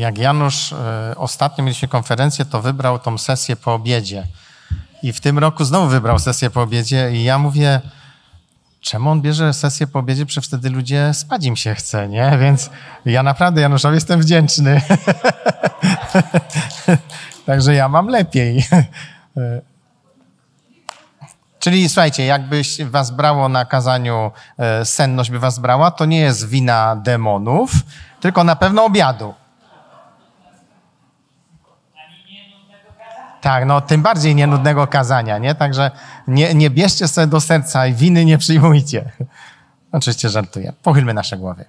Jak Janusz y, ostatnio mieliśmy konferencję, to wybrał tą sesję po obiedzie. I w tym roku znowu wybrał sesję po obiedzie i ja mówię, czemu on bierze sesję po obiedzie, przecież wtedy ludzie spać im się chce, nie? Więc ja naprawdę Januszowi jestem wdzięczny. Także ja mam lepiej. Czyli słuchajcie, jakbyś was brało na kazaniu, e, senność by was brała, to nie jest wina demonów, tylko na pewno obiadu. Tak, no tym bardziej nienudnego kazania, nie? Także nie, nie bierzcie sobie do serca i winy nie przyjmujcie. Oczywiście żartuję. Pochylmy nasze głowy.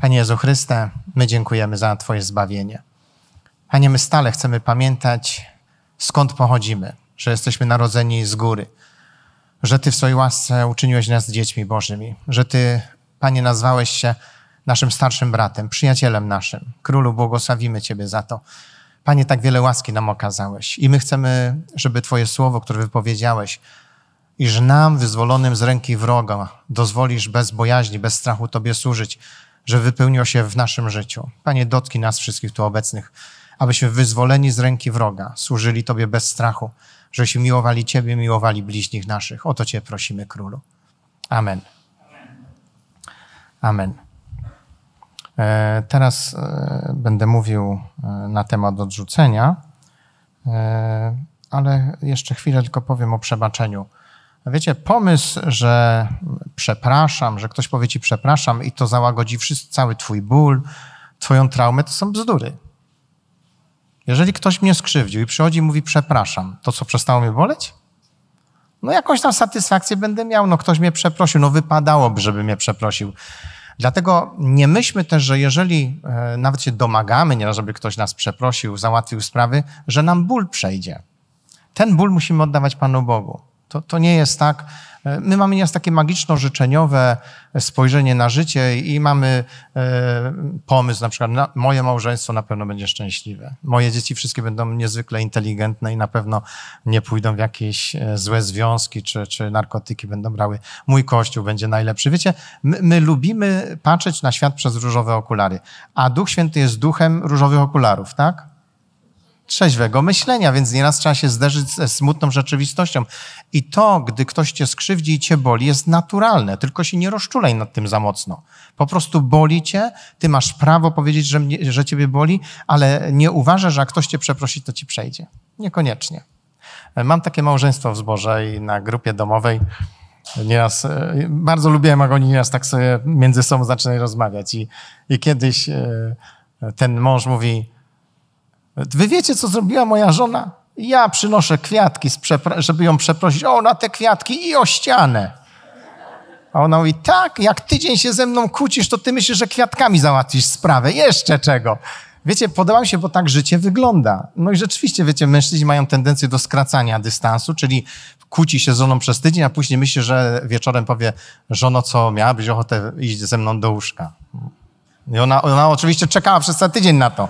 Panie Jezu Chryste, my dziękujemy za Twoje zbawienie. Panie, my stale chcemy pamiętać, skąd pochodzimy, że jesteśmy narodzeni z góry, że Ty w swojej łasce uczyniłeś nas dziećmi Bożymi, że Ty, Panie, nazwałeś się naszym starszym bratem, przyjacielem naszym. Królu, błogosławimy Ciebie za to. Panie, tak wiele łaski nam okazałeś i my chcemy, żeby Twoje słowo, które wypowiedziałeś, iż nam, wyzwolonym z ręki wroga, dozwolisz bez bojaźni, bez strachu Tobie służyć, że wypełniło się w naszym życiu. Panie, dotknij nas wszystkich tu obecnych, abyśmy wyzwoleni z ręki wroga służyli Tobie bez strachu, żebyśmy miłowali Ciebie, miłowali bliźnich naszych. O to Cię prosimy, Królu. Amen. Amen. E, teraz e, będę mówił e, na temat odrzucenia, ale jeszcze chwilę tylko powiem o przebaczeniu. Wiecie, pomysł, że przepraszam, że ktoś powie ci przepraszam i to załagodzi wszystko, cały twój ból, twoją traumę, to są bzdury. Jeżeli ktoś mnie skrzywdził i przychodzi i mówi przepraszam, to co, przestało mnie boleć? No jakąś tam satysfakcję będę miał, no ktoś mnie przeprosił, no wypadałoby, żeby mnie przeprosił. Dlatego nie myślmy też, że jeżeli e, nawet się domagamy, nie żeby ktoś nas przeprosił, załatwił sprawy, że nam ból przejdzie. Ten ból musimy oddawać Panu Bogu. To, to nie jest tak. E, my mamy nieraz takie magiczno-życzeniowe spojrzenie na życie i mamy e, pomysł, na przykład na, moje małżeństwo na pewno będzie szczęśliwe. Moje dzieci wszystkie będą niezwykle inteligentne i na pewno nie pójdą w jakieś e, złe związki czy, czy narkotyki będą brały. Mój kościół będzie najlepszy. Wiecie, my, my lubimy patrzeć na świat przez różowe okulary, a Duch Święty jest duchem różowych okularów, tak? Trzeźwego myślenia, więc nieraz trzeba się zderzyć ze smutną rzeczywistością. I to, gdy ktoś cię skrzywdzi i cię boli, jest naturalne, tylko się nie rozczulaj nad tym za mocno. Po prostu boli cię, ty masz prawo powiedzieć, że, mnie, że ciebie boli, ale nie uważasz, że jak ktoś cię przeprosi, to ci przejdzie. Niekoniecznie. Mam takie małżeństwo w zborze i na grupie domowej nieraz, e, bardzo lubiłem, jak oni nieraz tak sobie między sobą zaczynają rozmawiać i, i kiedyś e, ten mąż mówi, Wy wiecie, co zrobiła moja żona? Ja przynoszę kwiatki, żeby ją przeprosić. O, na te kwiatki i o ścianę. A ona mówi, tak, jak tydzień się ze mną kłócisz, to ty myślisz, że kwiatkami załatwisz sprawę. Jeszcze czego? Wiecie, podoba mi się, bo tak życie wygląda. No i rzeczywiście, wiecie, mężczyźni mają tendencję do skracania dystansu, czyli kłóci się z żoną przez tydzień, a później myśli, że wieczorem powie, żono, co, miałabyś ochotę iść ze mną do łóżka. I ona, ona oczywiście czekała przez cały tydzień na to.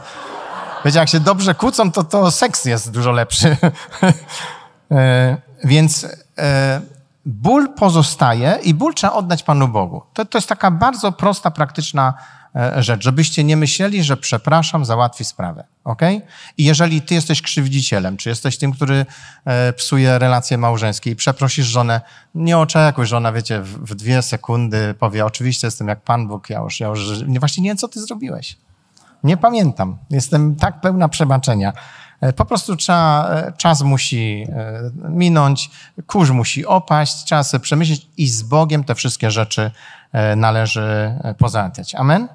Wiecie, jak się dobrze kłócą, to, to seks jest dużo lepszy. e, więc e, ból pozostaje i ból trzeba oddać Panu Bogu. To, to jest taka bardzo prosta, praktyczna e, rzecz, żebyście nie myśleli, że przepraszam, załatwi sprawę. ok? I jeżeli ty jesteś krzywdzicielem, czy jesteś tym, który psuje relacje małżeńskie i przeprosisz żonę, nie oczekuj, że ona, wiecie, w, w dwie sekundy powie, oczywiście jestem jak Pan Bóg, ja już, ja już właśnie nie wiem, co ty zrobiłeś. Nie pamiętam. Jestem tak pełna przebaczenia. E, po prostu trzeba, e, czas musi e, minąć, kurz musi opaść, trzeba sobie przemyśleć i z Bogiem te wszystkie rzeczy należy pozałatwiać. Amen?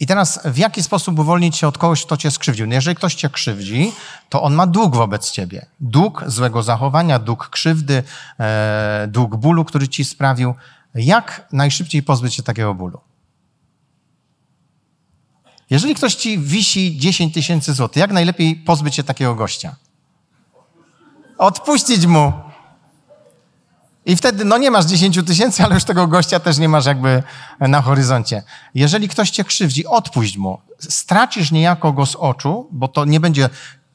I teraz w jaki sposób uwolnić się od kogoś, kto cię skrzywdził? No jeżeli ktoś cię krzywdzi, to on ma dług wobec ciebie. Dług złego zachowania, dług krzywdy, dług bólu, który ci sprawił. Jak najszybciej pozbyć się takiego bólu? Jeżeli ktoś ci wisi 10 tysięcy złotych, jak najlepiej pozbyć się takiego gościa? Odpuścić mu. I wtedy, no nie masz 10 tysięcy, ale już tego gościa też nie masz jakby na horyzoncie. Jeżeli ktoś cię krzywdzi, odpuść mu. Stracisz niejako go z oczu, bo to nie będzie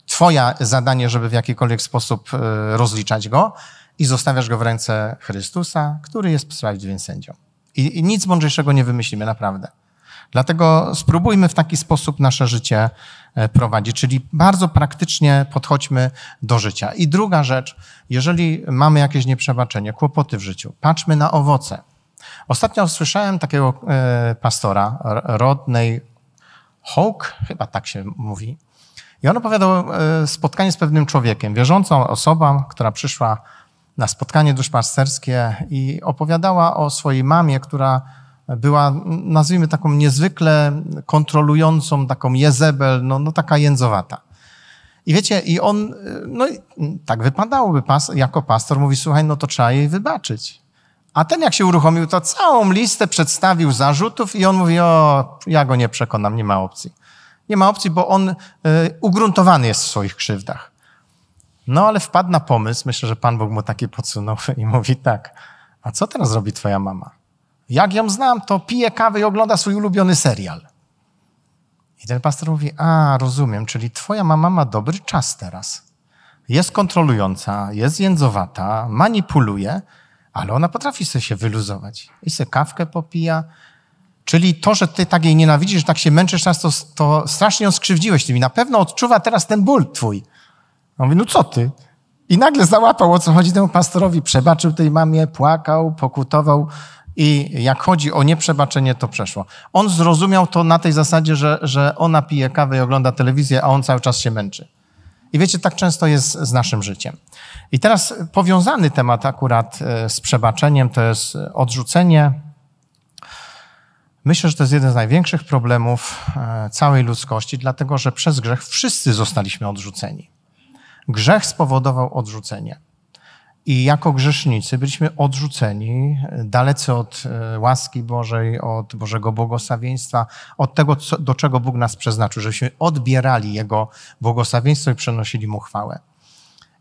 twoja zadanie, żeby w jakikolwiek sposób e, rozliczać go i zostawiasz go w ręce Chrystusa, który jest sprawiedliwym sędzią. I, I nic mądrzejszego nie wymyślimy, naprawdę. Dlatego spróbujmy w taki sposób nasze życie e, prowadzić, czyli bardzo praktycznie podchodźmy do życia. I druga rzecz, jeżeli mamy jakieś nieprzebaczenie, kłopoty w życiu, patrzmy na owoce. Ostatnio słyszałem takiego e, pastora, Rodney Hawk, chyba tak się mówi, i on opowiadał e, spotkanie z pewnym człowiekiem, wierzącą osobą, która przyszła na spotkanie duszpasterskie i opowiadała o swojej mamie, która była, nazwijmy taką niezwykle kontrolującą, taką Jezebel, no, no taka jędzowata. I wiecie, i on, no tak wypadałoby, pas, jako pastor mówi, słuchaj, no to trzeba jej wybaczyć. A ten jak się uruchomił, to całą listę przedstawił zarzutów i on mówi, o, ja go nie przekonam, nie ma opcji. Nie ma opcji, bo on y, ugruntowany jest w swoich krzywdach. No ale wpadł na pomysł, myślę, że Pan Bóg mu taki podsunął i mówi tak, a co teraz robi twoja mama? Jak ją znam, to pije kawę i ogląda swój ulubiony serial. I ten pastor mówi, a rozumiem, czyli twoja mama ma dobry czas teraz. Jest kontrolująca, jest jędzowata, manipuluje, ale ona potrafi sobie się wyluzować. I sobie kawkę popija. Czyli to, że ty tak jej nienawidzisz, że tak się męczysz czas, to, to strasznie ją skrzywdziłeś tym i na pewno odczuwa teraz ten ból twój. On mówi, no co ty? I nagle załapał, o co chodzi temu pastorowi. Przebaczył tej mamie, płakał, pokutował i jak chodzi o nieprzebaczenie, to przeszło. On zrozumiał to na tej zasadzie, że, że ona pije kawę i ogląda telewizję, a on cały czas się męczy. I wiecie, tak często jest z naszym życiem. I teraz powiązany temat akurat e, z przebaczeniem to jest odrzucenie. Myślę, że to jest jeden z największych problemów e, całej ludzkości, dlatego że przez grzech wszyscy zostaliśmy odrzuceni. Grzech spowodował odrzucenie. I jako grzesznicy byliśmy odrzuceni dalece od e, łaski Bożej, od Bożego błogosławieństwa, od tego, co, do czego Bóg nas przeznaczył, żebyśmy odbierali Jego błogosławieństwo i przenosili Mu chwałę.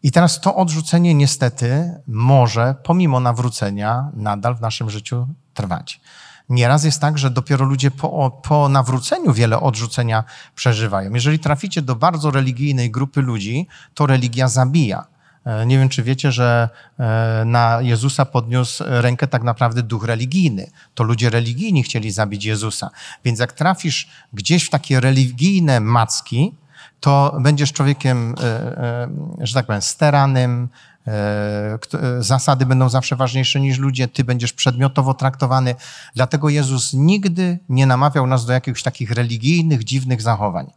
I teraz to odrzucenie niestety może, pomimo nawrócenia, nadal w naszym życiu trwać. Nieraz jest tak, że dopiero ludzie po, po nawróceniu wiele odrzucenia przeżywają. Jeżeli traficie do bardzo religijnej grupy ludzi, to religia zabija. E, nie wiem, czy wiecie, że e, na Jezusa podniósł rękę tak naprawdę duch religijny. To ludzie religijni chcieli zabić Jezusa. Więc jak trafisz gdzieś w takie religijne macki, to będziesz człowiekiem, e, że tak powiem, steranym, zasady będą zawsze ważniejsze niż ludzie, ty będziesz przedmiotowo traktowany. Dlatego Jezus nigdy nie namawiał nas do jakichś takich religijnych, dziwnych zachowań.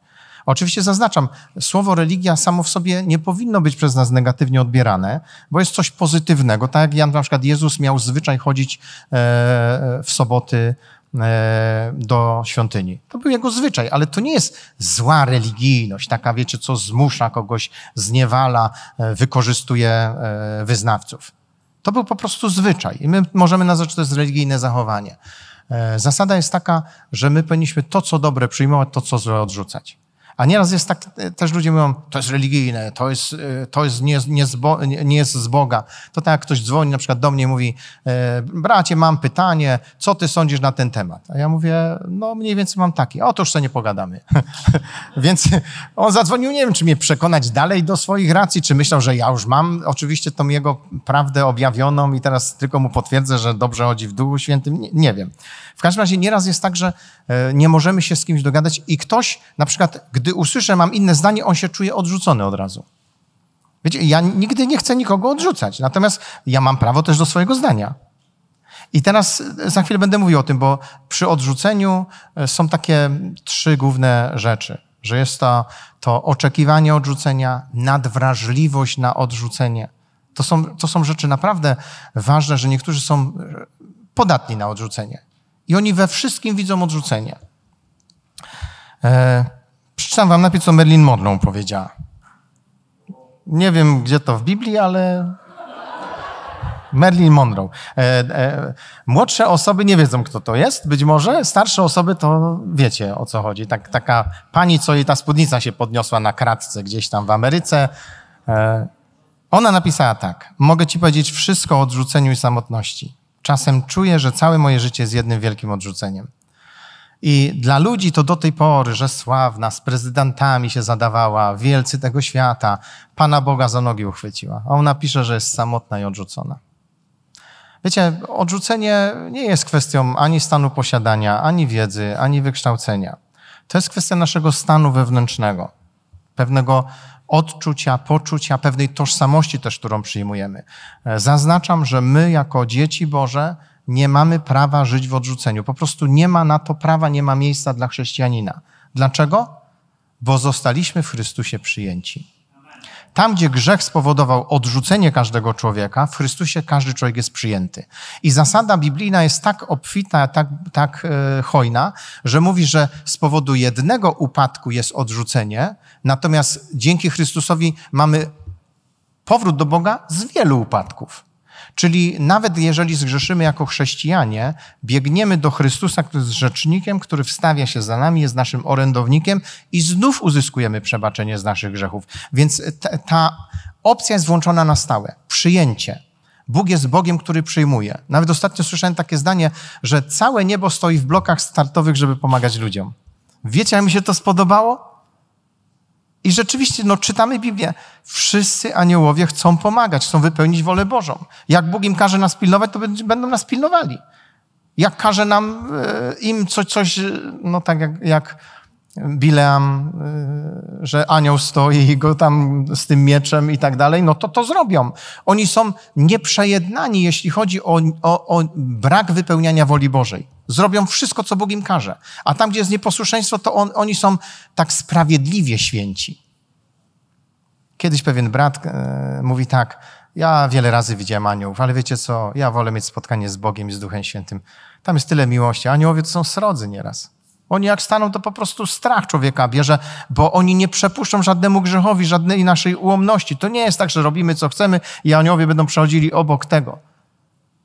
Oczywiście zaznaczam, słowo religia samo w sobie nie powinno być przez nas negatywnie odbierane, bo jest coś pozytywnego. Tak jak Jan, na przykład Jezus miał zwyczaj chodzić e, w soboty e, do świątyni. To był jego zwyczaj, ale to nie jest zła religijność, taka wiecie, co zmusza kogoś, zniewala, e, wykorzystuje wyznawców. To był po prostu zwyczaj i my możemy nazwać, to jest religijne zachowanie. Zasada jest taka, że my powinniśmy to, co dobre przyjmować, to, co złe odrzucać. A nieraz jest tak, e, też ludzie mówią, to jest religijne, to jest, e, to jest nie, nie, z Bo, nie jest z Boga. To tak jak ktoś dzwoni na przykład do mnie i mówi, e, bracie, mam pytanie, co ty sądzisz na ten temat? A ja mówię, no mniej więcej mam taki, otóż sobie nie pogadamy. Więc on zadzwonił, nie wiem, czy mnie przekonać dalej do swoich racji, czy myślał, że ja już mam oczywiście tą jego prawdę objawioną i teraz tylko mu potwierdzę, że dobrze chodzi w Duchu Świętym. Nie, nie wiem. W każdym razie nieraz jest tak, że nie możemy się z kimś dogadać i ktoś na przykład, gdy usłyszę, mam inne zdanie, on się czuje odrzucony od razu. Wiecie, ja nigdy nie chcę nikogo odrzucać, natomiast ja mam prawo też do swojego zdania. I teraz e, za chwilę będę mówił o tym, bo przy odrzuceniu e, są takie trzy główne rzeczy. Że jest to, to oczekiwanie odrzucenia, nadwrażliwość na odrzucenie. To są, to są rzeczy naprawdę ważne, że niektórzy są e, podatni na odrzucenie. I oni we wszystkim widzą odrzucenie. Przeczytam wam najpierw, co Merlin Monroe powiedziała. Nie wiem, gdzie to w Biblii, ale Merlin Monroe. E, e, młodsze osoby nie wiedzą, kto to jest, być może. Starsze osoby to wiecie, o co chodzi. Tak, taka pani, co jej ta spódnica się podniosła na kratce gdzieś tam w Ameryce. E, ona napisała tak. Mogę ci powiedzieć wszystko o odrzuceniu i samotności. Czasem czuję, że całe moje życie jest jednym wielkim odrzuceniem. I dla ludzi to do tej pory, że sławna, z prezydentami się zadawała, wielcy tego świata, Pana Boga za nogi uchwyciła. A ona pisze, że jest samotna i odrzucona. Wiecie, odrzucenie nie jest kwestią ani stanu posiadania, ani wiedzy, ani wykształcenia. To jest kwestia naszego stanu wewnętrznego, pewnego odczucia, poczucia, pewnej tożsamości też, którą przyjmujemy. Zaznaczam, że my jako dzieci Boże nie mamy prawa żyć w odrzuceniu. Po prostu nie ma na to prawa, nie ma miejsca dla chrześcijanina. Dlaczego? Bo zostaliśmy w Chrystusie przyjęci. Tam, gdzie grzech spowodował odrzucenie każdego człowieka, w Chrystusie każdy człowiek jest przyjęty. I zasada biblijna jest tak obfita, tak, tak e, hojna, że mówi, że z powodu jednego upadku jest odrzucenie, natomiast dzięki Chrystusowi mamy powrót do Boga z wielu upadków. Czyli nawet jeżeli zgrzeszymy jako chrześcijanie, biegniemy do Chrystusa, który jest rzecznikiem, który wstawia się za nami, jest naszym orędownikiem i znów uzyskujemy przebaczenie z naszych grzechów. Więc ta, ta opcja jest włączona na stałe. Przyjęcie. Bóg jest Bogiem, który przyjmuje. Nawet ostatnio słyszałem takie zdanie, że całe niebo stoi w blokach startowych, żeby pomagać ludziom. Wiecie, jak mi się to spodobało? I rzeczywiście, no, czytamy Biblię. Wszyscy aniołowie chcą pomagać, chcą wypełnić wolę Bożą. Jak Bóg im każe nas pilnować, to będą nas pilnowali. Jak każe nam e, im coś, coś no tak jak, jak Bileam, e, że anioł stoi i go tam z tym mieczem i tak dalej, no to to zrobią. Oni są nieprzejednani, jeśli chodzi o, o, o brak wypełniania woli Bożej. Zrobią wszystko, co Bóg im każe. A tam, gdzie jest nieposłuszeństwo, to on, oni są tak sprawiedliwie święci. Kiedyś pewien brat e, mówi tak, ja wiele razy widziałem aniołów, ale wiecie co, ja wolę mieć spotkanie z Bogiem i z Duchem Świętym. Tam jest tyle miłości. Aniołowie to są srodzy nieraz. Oni jak staną, to po prostu strach człowieka bierze, bo oni nie przepuszczą żadnemu grzechowi, żadnej naszej ułomności. To nie jest tak, że robimy co chcemy i aniołowie będą przechodzili obok tego.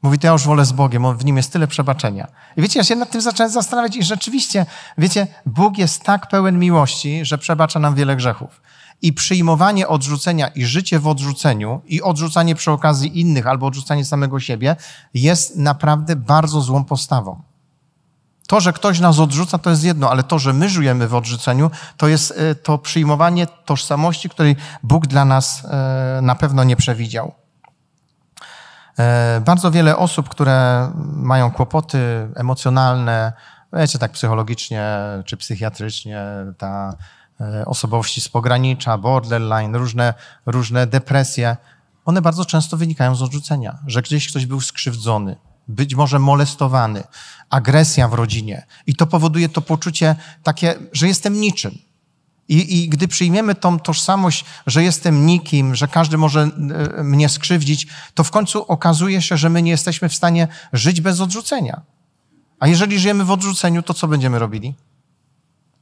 Mówi, to ja już wolę z Bogiem, w nim jest tyle przebaczenia. I wiecie, ja się nad tym zacząłem zastanawiać i rzeczywiście, wiecie, Bóg jest tak pełen miłości, że przebacza nam wiele grzechów. I przyjmowanie odrzucenia i życie w odrzuceniu i odrzucanie przy okazji innych albo odrzucanie samego siebie jest naprawdę bardzo złą postawą. To, że ktoś nas odrzuca, to jest jedno, ale to, że my żyjemy w odrzuceniu, to jest e, to przyjmowanie tożsamości, której Bóg dla nas e, na pewno nie przewidział. E, bardzo wiele osób, które mają kłopoty emocjonalne, wiecie, tak psychologicznie czy psychiatrycznie, ta osobowości z pogranicza, borderline, różne, różne depresje, one bardzo często wynikają z odrzucenia, że gdzieś ktoś był skrzywdzony, być może molestowany, agresja w rodzinie i to powoduje to poczucie takie, że jestem niczym, i, I gdy przyjmiemy tą tożsamość, że jestem nikim, że każdy może e, mnie skrzywdzić, to w końcu okazuje się, że my nie jesteśmy w stanie żyć bez odrzucenia. A jeżeli żyjemy w odrzuceniu, to co będziemy robili?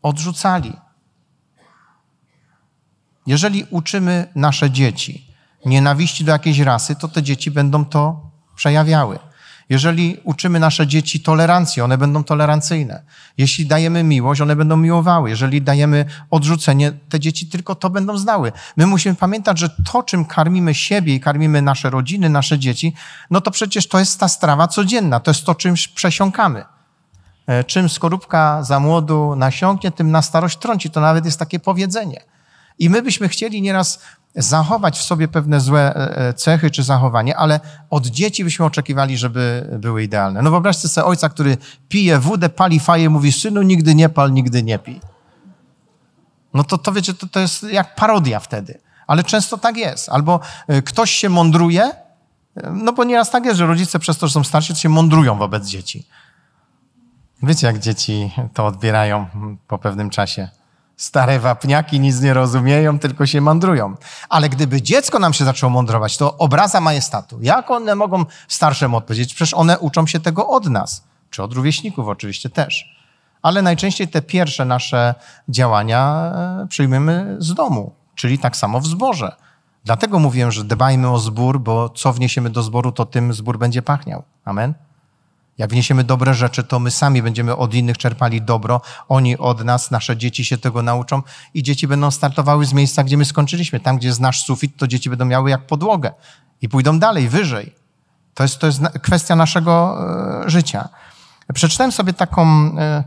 Odrzucali. Jeżeli uczymy nasze dzieci nienawiści do jakiejś rasy, to te dzieci będą to przejawiały. Jeżeli uczymy nasze dzieci tolerancji, one będą tolerancyjne. Jeśli dajemy miłość, one będą miłowały. Jeżeli dajemy odrzucenie, te dzieci tylko to będą znały. My musimy pamiętać, że to, czym karmimy siebie i karmimy nasze rodziny, nasze dzieci, no to przecież to jest ta strawa codzienna. To jest to, czym przesiąkamy. E, czym skorupka za młodu nasiąknie, tym na starość trąci. To nawet jest takie powiedzenie. I my byśmy chcieli nieraz zachować w sobie pewne złe e, e, cechy czy zachowanie, ale od dzieci byśmy oczekiwali, żeby były idealne. No wyobraźcie sobie ojca, który pije wódę, pali faję, mówi synu nigdy nie pal, nigdy nie pij. No to, to wiecie, to, to jest jak parodia wtedy. Ale często tak jest. Albo e, ktoś się mądruje, no bo nieraz tak jest, że rodzice przez to, że są starsi, to się mądrują wobec dzieci. Wiecie, jak dzieci to odbierają po pewnym czasie. Stare wapniaki nic nie rozumieją, tylko się mądrują. Ale gdyby dziecko nam się zaczęło mądrować, to obraza majestatu. Jak one mogą starszemu odpowiedzieć? Przecież one uczą się tego od nas, czy od rówieśników oczywiście też. Ale najczęściej te pierwsze nasze działania e, przyjmiemy z domu, czyli tak samo w zborze. Dlatego mówiłem, że dbajmy o zbór, bo co wniesiemy do zboru, to tym zbór będzie pachniał. Amen. Jak wniesiemy dobre rzeczy, to my sami będziemy od innych czerpali dobro, oni od nas, nasze dzieci się tego nauczą i dzieci będą startowały z miejsca, gdzie my skończyliśmy. Tam, gdzie jest nasz sufit, to dzieci będą miały jak podłogę i pójdą dalej, wyżej. To jest, to jest kwestia naszego e, życia. Przeczytałem sobie taką e,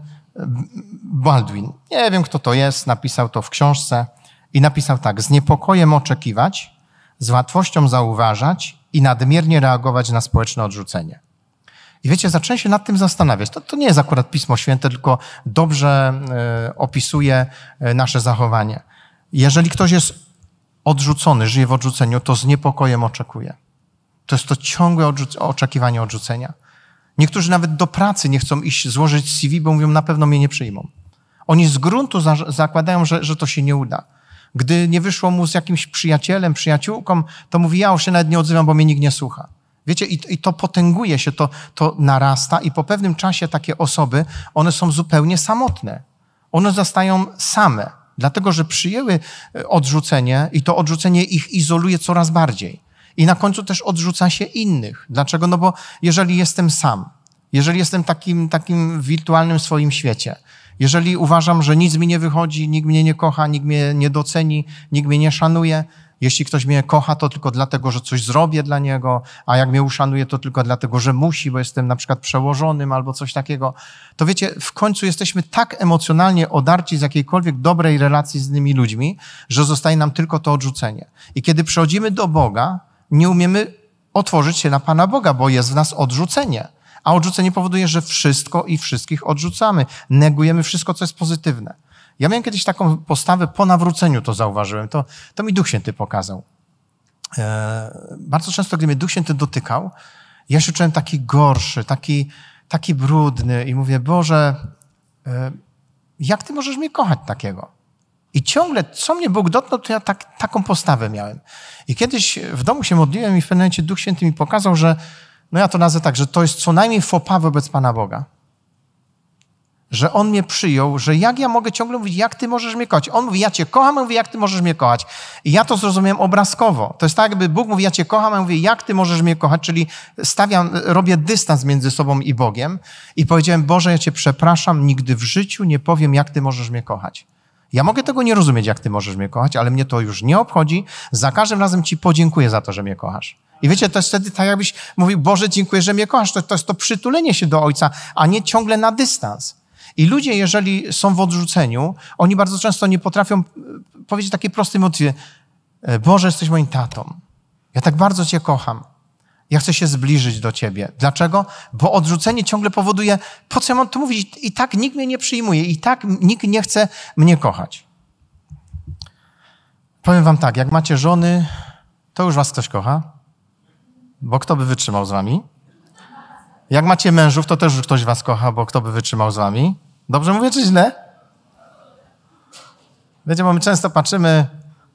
Baldwin. Nie wiem, kto to jest, napisał to w książce i napisał tak: Z niepokojem oczekiwać, z łatwością zauważać i nadmiernie reagować na społeczne odrzucenie. I wiecie, zacząłem się nad tym zastanawiać. To, to nie jest akurat Pismo Święte, tylko dobrze y, opisuje y, nasze zachowanie. Jeżeli ktoś jest odrzucony, żyje w odrzuceniu, to z niepokojem oczekuje. To jest to ciągłe odrzuc- oczekiwanie odrzucenia. Niektórzy nawet do pracy nie chcą iść złożyć CV, bo mówią, na pewno mnie nie przyjmą. Oni z gruntu za- zakładają, że, że to się nie uda. Gdy nie wyszło mu z jakimś przyjacielem, przyjaciółką, to mówi, ja już się nawet nie odzywam, bo mnie nikt nie słucha. Wiecie, i, i to potęguje się, to, to narasta i po pewnym czasie takie osoby, one są zupełnie samotne. One zostają same, dlatego że przyjęły e, odrzucenie i to odrzucenie ich izoluje coraz bardziej. I na końcu też odrzuca się innych. Dlaczego? No bo jeżeli jestem sam, jeżeli jestem takim, takim wirtualnym swoim świecie, jeżeli uważam, że nic mi nie wychodzi, nikt mnie nie kocha, nikt mnie nie doceni, nikt mnie nie szanuje, jeśli ktoś mnie kocha, to tylko dlatego, że coś zrobię dla niego, a jak mnie uszanuje, to tylko dlatego, że musi, bo jestem na przykład przełożonym albo coś takiego. To wiecie, w końcu jesteśmy tak emocjonalnie odarci z jakiejkolwiek dobrej relacji z innymi ludźmi, że zostaje nam tylko to odrzucenie. I kiedy przychodzimy do Boga, nie umiemy otworzyć się na Pana Boga, bo jest w nas odrzucenie. A odrzucenie powoduje, że wszystko i wszystkich odrzucamy. Negujemy wszystko, co jest pozytywne. Ja miałem kiedyś taką postawę po nawróceniu, to zauważyłem. To, to mi Duch Święty pokazał. E, bardzo często, gdy mnie Duch Święty dotykał, ja się czułem taki gorszy, taki, taki brudny i mówię, Boże, e, jak Ty możesz mnie kochać takiego? I ciągle, co mnie Bóg dotknął, to ja tak, taką postawę miałem. I kiedyś w domu się modliłem i w pewnym momencie Duch Święty mi pokazał, że, no ja to nazwę tak, że to jest co najmniej fopa wobec Pana Boga że on mnie przyjął, że jak ja mogę ciągle mówić, jak ty możesz mnie kochać. On mówi, ja cię kocham, a mówi, jak ty możesz mnie kochać. I ja to zrozumiałem obrazkowo. To jest tak, jakby Bóg mówi, ja cię kocham, a mówi, jak ty możesz mnie kochać, czyli stawiam, robię dystans między sobą i Bogiem i powiedziałem, Boże, ja cię przepraszam, nigdy w życiu nie powiem, jak ty możesz mnie kochać. Ja mogę tego nie rozumieć, jak ty możesz mnie kochać, ale mnie to już nie obchodzi. Za każdym razem ci podziękuję za to, że mnie kochasz. I wiecie, to jest wtedy tak, jakbyś mówił, Boże, dziękuję, że mnie kochasz. To, to jest to przytulenie się do Ojca, a nie ciągle na dystans. I ludzie, jeżeli są w odrzuceniu, oni bardzo często nie potrafią e, powiedzieć takiej prostej motywie: e, Boże, jesteś moim tatą. Ja tak bardzo Cię kocham. Ja chcę się zbliżyć do Ciebie. Dlaczego? Bo odrzucenie ciągle powoduje, po co ja mam to mówić? I tak nikt mnie nie przyjmuje, i tak nikt nie chce mnie kochać. Powiem Wam tak, jak macie żony, to już Was ktoś kocha, bo kto by wytrzymał z Wami? Jak macie mężów, to też już ktoś Was kocha, bo kto by wytrzymał z Wami? Dobrze mówię, czy źle? Wiecie, bo my często patrzymy,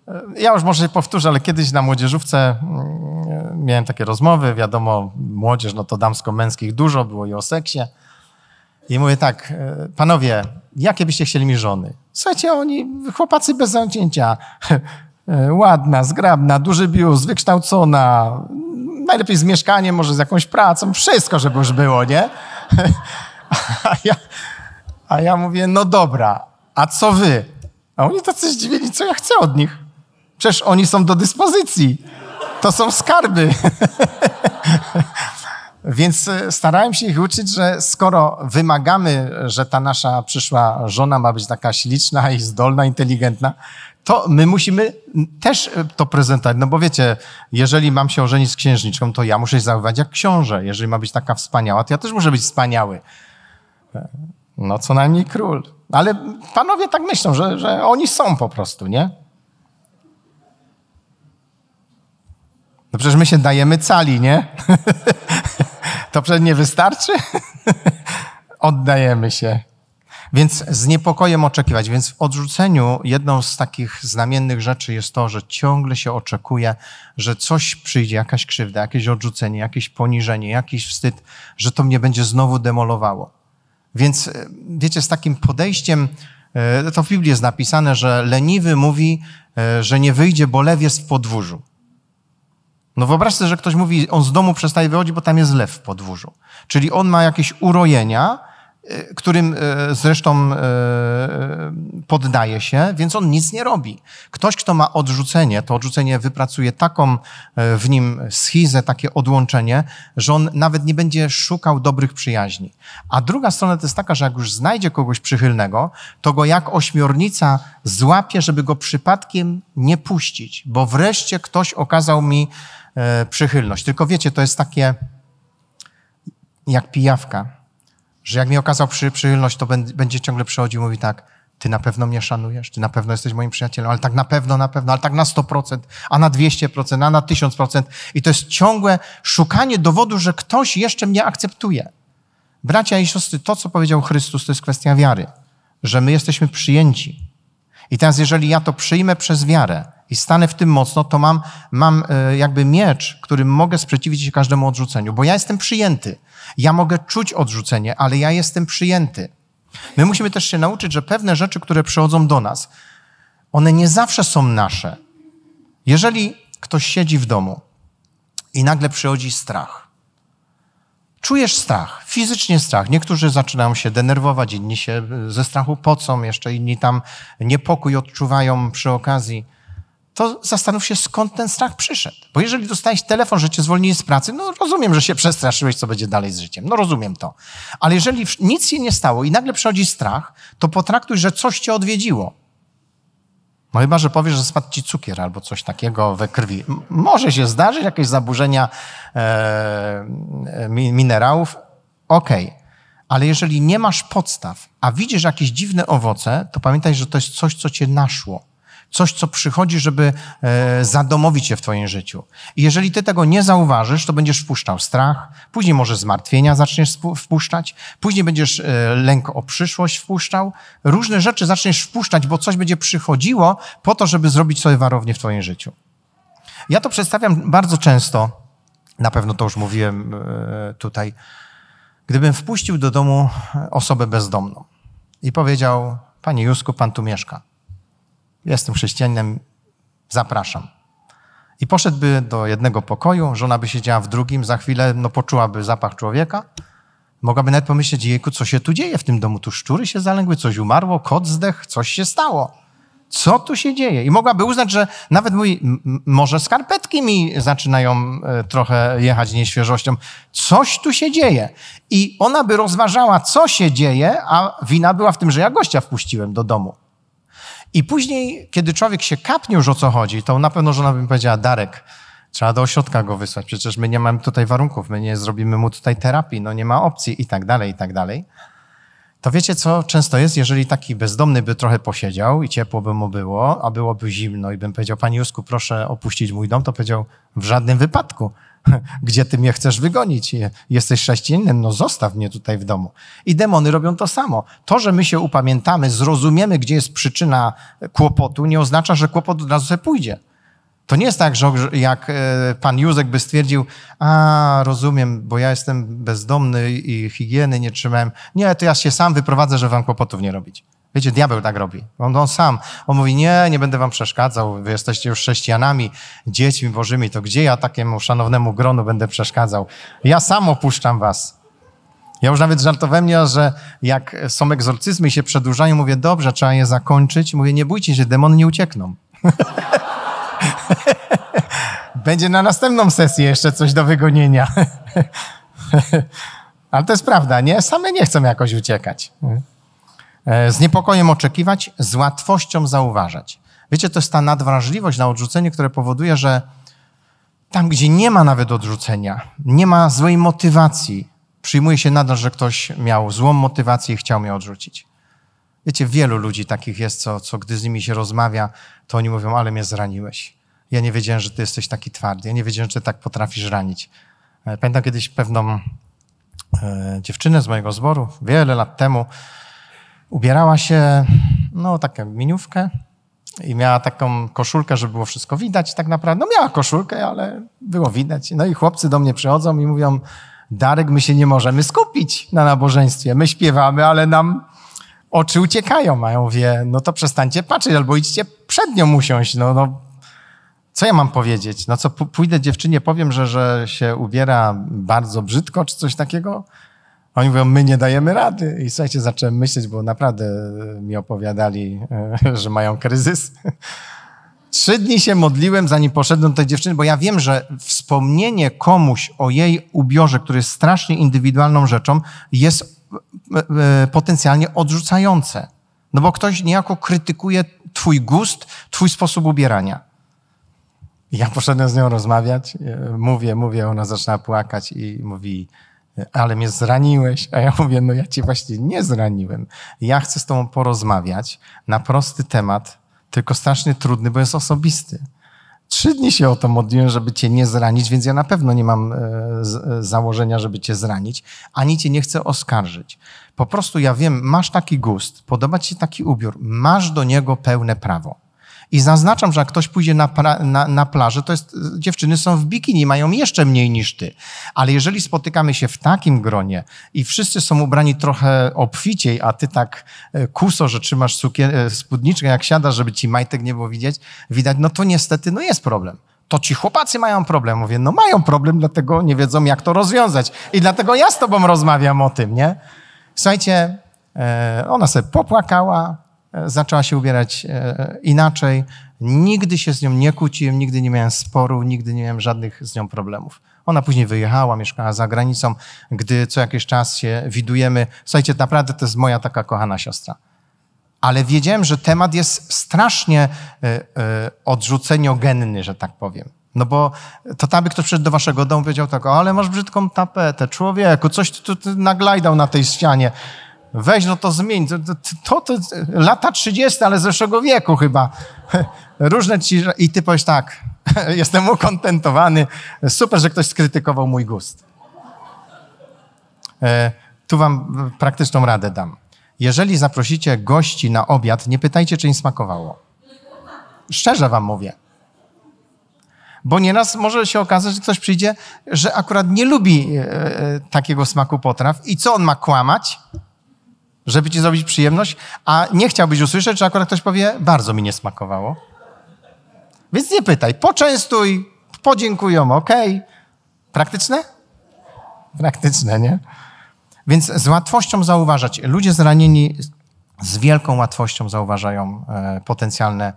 e, ja już może się powtórzę, ale kiedyś na młodzieżówce mm, miałem takie rozmowy, wiadomo, młodzież, no to damsko-męskich dużo, było i o seksie. I mówię tak, e, panowie, jakie byście chcieli mi żony? Słuchajcie, oni, chłopacy bez zamknięcia, e, ładna, zgrabna, duży biust, wykształcona, najlepiej z mieszkaniem, może z jakąś pracą, wszystko, żeby już było, nie? A ja, a ja mówię, no dobra, a co wy? A oni tacy zdziwieni, co ja chcę od nich? Przecież oni są do dyspozycji. To są skarby. Więc e, starałem się ich uczyć, że skoro wymagamy, że ta nasza przyszła żona ma być taka śliczna i zdolna, inteligentna, to my musimy też e, to prezentować. No bo wiecie, jeżeli mam się ożenić z księżniczką, to ja muszę się zachowywać jak książę. Jeżeli ma być taka wspaniała, to ja też muszę być wspaniały. No co najmniej król. Ale panowie tak myślą, że, że oni są po prostu, nie? No przecież my się dajemy cali, nie? to przecież nie wystarczy? Oddajemy się. Więc z niepokojem oczekiwać. Więc w odrzuceniu jedną z takich znamiennych rzeczy jest to, że ciągle się oczekuje, że coś przyjdzie, jakaś krzywda, jakieś odrzucenie, jakieś poniżenie, jakiś wstyd, że to mnie będzie znowu demolowało. Więc e, wiecie, z takim podejściem, e, to w Biblii jest napisane, że leniwy mówi, e, że nie wyjdzie, bo lew jest w podwórzu. No wyobraź sobie, że ktoś mówi, on z domu przestaje wychodzić, bo tam jest lew w podwórzu. Czyli on ma jakieś urojenia, którym y, zresztą y, poddaje się, więc on nic nie robi. Ktoś, kto ma odrzucenie, to odrzucenie wypracuje taką w nim schizę, takie odłączenie, że on nawet nie będzie szukał dobrych przyjaźni. A druga strona to jest taka, że jak już znajdzie kogoś przychylnego, to go jak ośmiornica złapie, żeby go przypadkiem nie puścić, bo wreszcie ktoś okazał mi e, przychylność. Tylko wiecie, to jest takie jak pijawka, że jak mi okazał przy, przychylność, to będzie ciągle przychodził i mówi tak, ty na pewno mnie szanujesz, ty na pewno jesteś moim przyjacielem, ale tak na pewno, na pewno, ale tak na 100%, a na 200%, a na 1000%. I to jest ciągłe szukanie dowodu, że ktoś jeszcze mnie akceptuje. Bracia i siostry, to, co powiedział Chrystus, to jest kwestia wiary, że my jesteśmy przyjęci. I teraz, jeżeli ja to przyjmę przez wiarę i stanę w tym mocno, to mam, mam e, jakby miecz, którym mogę sprzeciwić się każdemu odrzuceniu, bo ja jestem przyjęty. Ja mogę czuć odrzucenie, ale ja jestem przyjęty. My musimy też się nauczyć, że pewne rzeczy, które przychodzą do nas, one nie zawsze są nasze. Jeżeli ktoś siedzi w domu i nagle przychodzi strach, czujesz strach, fizycznie strach. Niektórzy zaczynają się denerwować, inni się ze strachu pocą, jeszcze inni tam niepokój odczuwają przy okazji to zastanów się, skąd ten strach przyszedł. Bo jeżeli dostałeś telefon, że cię zwolnili z pracy, no rozumiem, że się przestraszyłeś, co będzie dalej z życiem. No rozumiem to. Ale jeżeli nic się nie stało i nagle przychodzi strach, to potraktuj, że coś cię odwiedziło. No chyba, że powiesz, że spadł ci cukier albo coś takiego we krwi. może się zdarzyć, jakieś zaburzenia e, minerałów. Okej. Okay. Ale jeżeli nie masz podstaw, a widzisz jakieś dziwne owoce, to pamiętaj, że to jest coś, co cię naszło coś, co przychodzi, żeby e, zadomowić się w Twoim życiu. I jeżeli Ty tego nie zauważysz, to będziesz wpuszczał strach, później może zmartwienia zaczniesz wpuszczać, później będziesz e, lęk o przyszłość wpuszczał, różne rzeczy zaczniesz wpuszczać, bo coś będzie przychodziło po to, żeby zrobić sobie warownię w Twoim życiu. Ja to przedstawiam bardzo często, na pewno to już mówiłem e, tutaj, gdybym wpuścił do domu osobę bezdomną i powiedział, Panie Jusku, Pan tu mieszka jestem chrześcijaninem, zapraszam. I poszedłby do jednego pokoju, żona by siedziała w drugim, za chwilę no, poczułaby zapach człowieka. Mogłaby nawet pomyśleć, jejku, co się tu dzieje w tym domu? Tu szczury się zalęgły, coś umarło, kot zdech, coś się stało. Co tu się dzieje? I mogłaby uznać, że nawet mój, może skarpetki mi zaczynają e, trochę jechać nieświeżością. Coś tu się dzieje. I ona by rozważała, co się dzieje, a wina była w tym, że ja gościa wpuściłem do domu. I później, kiedy człowiek się kapnie już o co chodzi, to na pewno żona by powiedziała, Darek, trzeba do ośrodka go wysłać, przecież my nie mamy tutaj warunków, my nie zrobimy mu tutaj terapii, no nie ma opcji i tak dalej, i tak dalej. To wiecie, co często jest, jeżeli taki bezdomny by trochę posiedział i ciepło by mu było, a byłoby zimno i bym powiedział, Panie Jusku, proszę opuścić mój dom, to powiedział, w żadnym wypadku. Gdzie ty mnie chcesz wygonić? Jesteś chrześcijaninem, no zostaw mnie tutaj w domu. I demony robią to samo. To, że my się upamiętamy, zrozumiemy, gdzie jest przyczyna kłopotu, nie oznacza, że kłopot od razu sobie pójdzie. To nie jest tak, że jak e, pan Józek by stwierdził, a rozumiem, bo ja jestem bezdomny i higieny nie trzymałem. Nie, to ja się sam wyprowadzę, że wam kłopotów nie robić. Wiecie, diabeł tak robi. On, on sam. On mówi, nie, nie będę wam przeszkadzał. Wy jesteście już chrześcijanami, dziećmi bożymi. To gdzie ja takiemu szanownemu gronu będę przeszkadzał? Ja sam opuszczam was. Ja już nawet żartowałem, że jak są egzorcyzmy i się przedłużają, mówię, dobrze, trzeba je zakończyć. Mówię, nie bójcie się, demony nie uciekną. Będzie na następną sesję jeszcze coś do wygonienia. Ale to jest prawda, nie? Same nie chcą jakoś uciekać. E, z niepokojem oczekiwać, z łatwością zauważać. Wiecie, to jest ta nadwrażliwość na odrzucenie, które powoduje, że tam, gdzie nie ma nawet odrzucenia, nie ma złej motywacji, przyjmuje się nadal, że ktoś miał złą motywację i chciał mnie odrzucić. Wiecie, wielu ludzi takich jest, co, co gdy z nimi się rozmawia, to oni mówią, ale mnie zraniłeś. Ja nie wiedziałem, że ty jesteś taki twardy. Ja nie wiedziałem, że ty tak potrafisz ranić. E, pamiętam kiedyś pewną e, dziewczynę z mojego zboru, wiele lat temu, ubierała się, no, taką miniówkę i miała taką koszulkę, żeby było wszystko widać tak naprawdę. No miała koszulkę, ale było widać. No i chłopcy do mnie przychodzą i mówią, Darek, my się nie możemy skupić na nabożeństwie. My śpiewamy, ale nam oczy uciekają. Ja mówię, no to przestańcie patrzeć albo idźcie przed nią usiąść. No, no, co ja mam powiedzieć? No co, pójdę dziewczynie, powiem, że, że się ubiera bardzo brzydko czy coś takiego? Oni mówią, my nie dajemy rady. I słuchajcie, zacząłem myśleć, bo naprawdę mi opowiadali, e, że mają kryzys. Trzy dni się modliłem, zanim poszedłem do tej dziewczyny, bo ja wiem, że wspomnienie komuś o jej ubiorze, który jest strasznie indywidualną rzeczą, jest e, e, potencjalnie odrzucające. No bo ktoś niejako krytykuje twój gust, twój sposób ubierania. Ja poszedłem z nią rozmawiać, e, mówię, mówię, ona zaczyna płakać i mówi, e, ale mnie zraniłeś. A ja mówię, no ja cię właśnie nie zraniłem. Ja chcę z tobą porozmawiać na prosty temat, tylko strasznie trudny, bo jest osobisty. Trzy dni się o to modliłem, żeby cię nie zranić, więc ja na pewno nie mam e, założenia, żeby cię zranić, ani cię nie chcę oskarżyć. Po prostu ja wiem, masz taki gust, podoba ci się taki ubiór, masz do niego pełne prawo. I zaznaczam, że jak ktoś pójdzie na, na, na plażę, to jest, dziewczyny są w bikini, mają jeszcze mniej niż ty. Ale jeżeli spotykamy się w takim gronie i wszyscy są ubrani trochę obficiej, a ty tak e, kuso, że trzymasz sukien, e, spódniczkę, jak siadasz, żeby ci majtek nie było widzieć, widać, no to niestety, no jest problem. To ci chłopacy mają problem. Mówię, no mają problem, dlatego nie wiedzą, jak to rozwiązać. I dlatego ja z tobą rozmawiam o tym, nie? Słuchajcie, e, ona sobie popłakała, zaczęła się ubierać e, inaczej. Nigdy się z nią nie kłóciłem, nigdy nie miałem sporu, nigdy nie miałem żadnych z nią problemów. Ona później wyjechała, mieszkała za granicą, gdy co jakiś czas się widujemy. Słuchajcie, naprawdę to jest moja taka kochana siostra. Ale wiedziałem, że temat jest strasznie e, odrzuceniogenny, że tak powiem. No bo to tam by ktoś przyszedł do waszego domu powiedział tak, ale masz brzydką tapetę, człowieku, coś tu, tu naglajdał na tej ścianie. Weź, no to zmień. To, to, to lata 30, ale zeszłego wieku chyba. Różne ci... I ty powiesz tak, jestem ukontentowany. Super, że ktoś skrytykował mój gust. E, tu wam praktyczną radę dam. Jeżeli zaprosicie gości na obiad, nie pytajcie, czy im smakowało. Szczerze wam mówię. Bo nieraz może się okazać, że ktoś przyjdzie, że akurat nie lubi e, e, takiego smaku potraw. I co on ma kłamać? Żeby ci zrobić przyjemność, a nie chciałbyś usłyszeć, że akurat ktoś powie, bardzo mi nie smakowało. Więc nie pytaj, poczęstuj, podziękują, ok? Praktyczne? Praktyczne, nie? Więc z łatwością zauważać. Ludzie zranieni z wielką łatwością zauważają e, potencjalne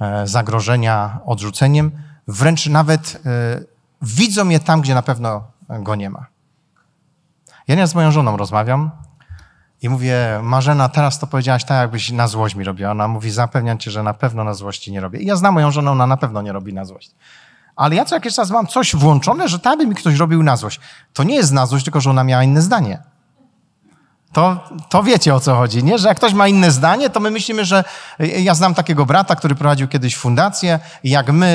e, zagrożenia odrzuceniem, wręcz nawet e, widzą je tam, gdzie na pewno go nie ma. Ja nie z moją żoną rozmawiam, i mówię, Marzena, teraz to powiedziałaś tak, jakbyś na złość mi robiła. Ona mówi, zapewniam cię, że na pewno na złości nie robię. I ja znam moją żonę, ona na pewno nie robi na złość. Ale ja co jakiś czas mam coś włączone, że tak by mi ktoś robił na złość. To nie jest na złość, tylko że ona miała inne zdanie to, to wiecie o co chodzi, nie? Że jak ktoś ma inne zdanie, to my myślimy, że ja znam takiego brata, który prowadził kiedyś fundację i jak my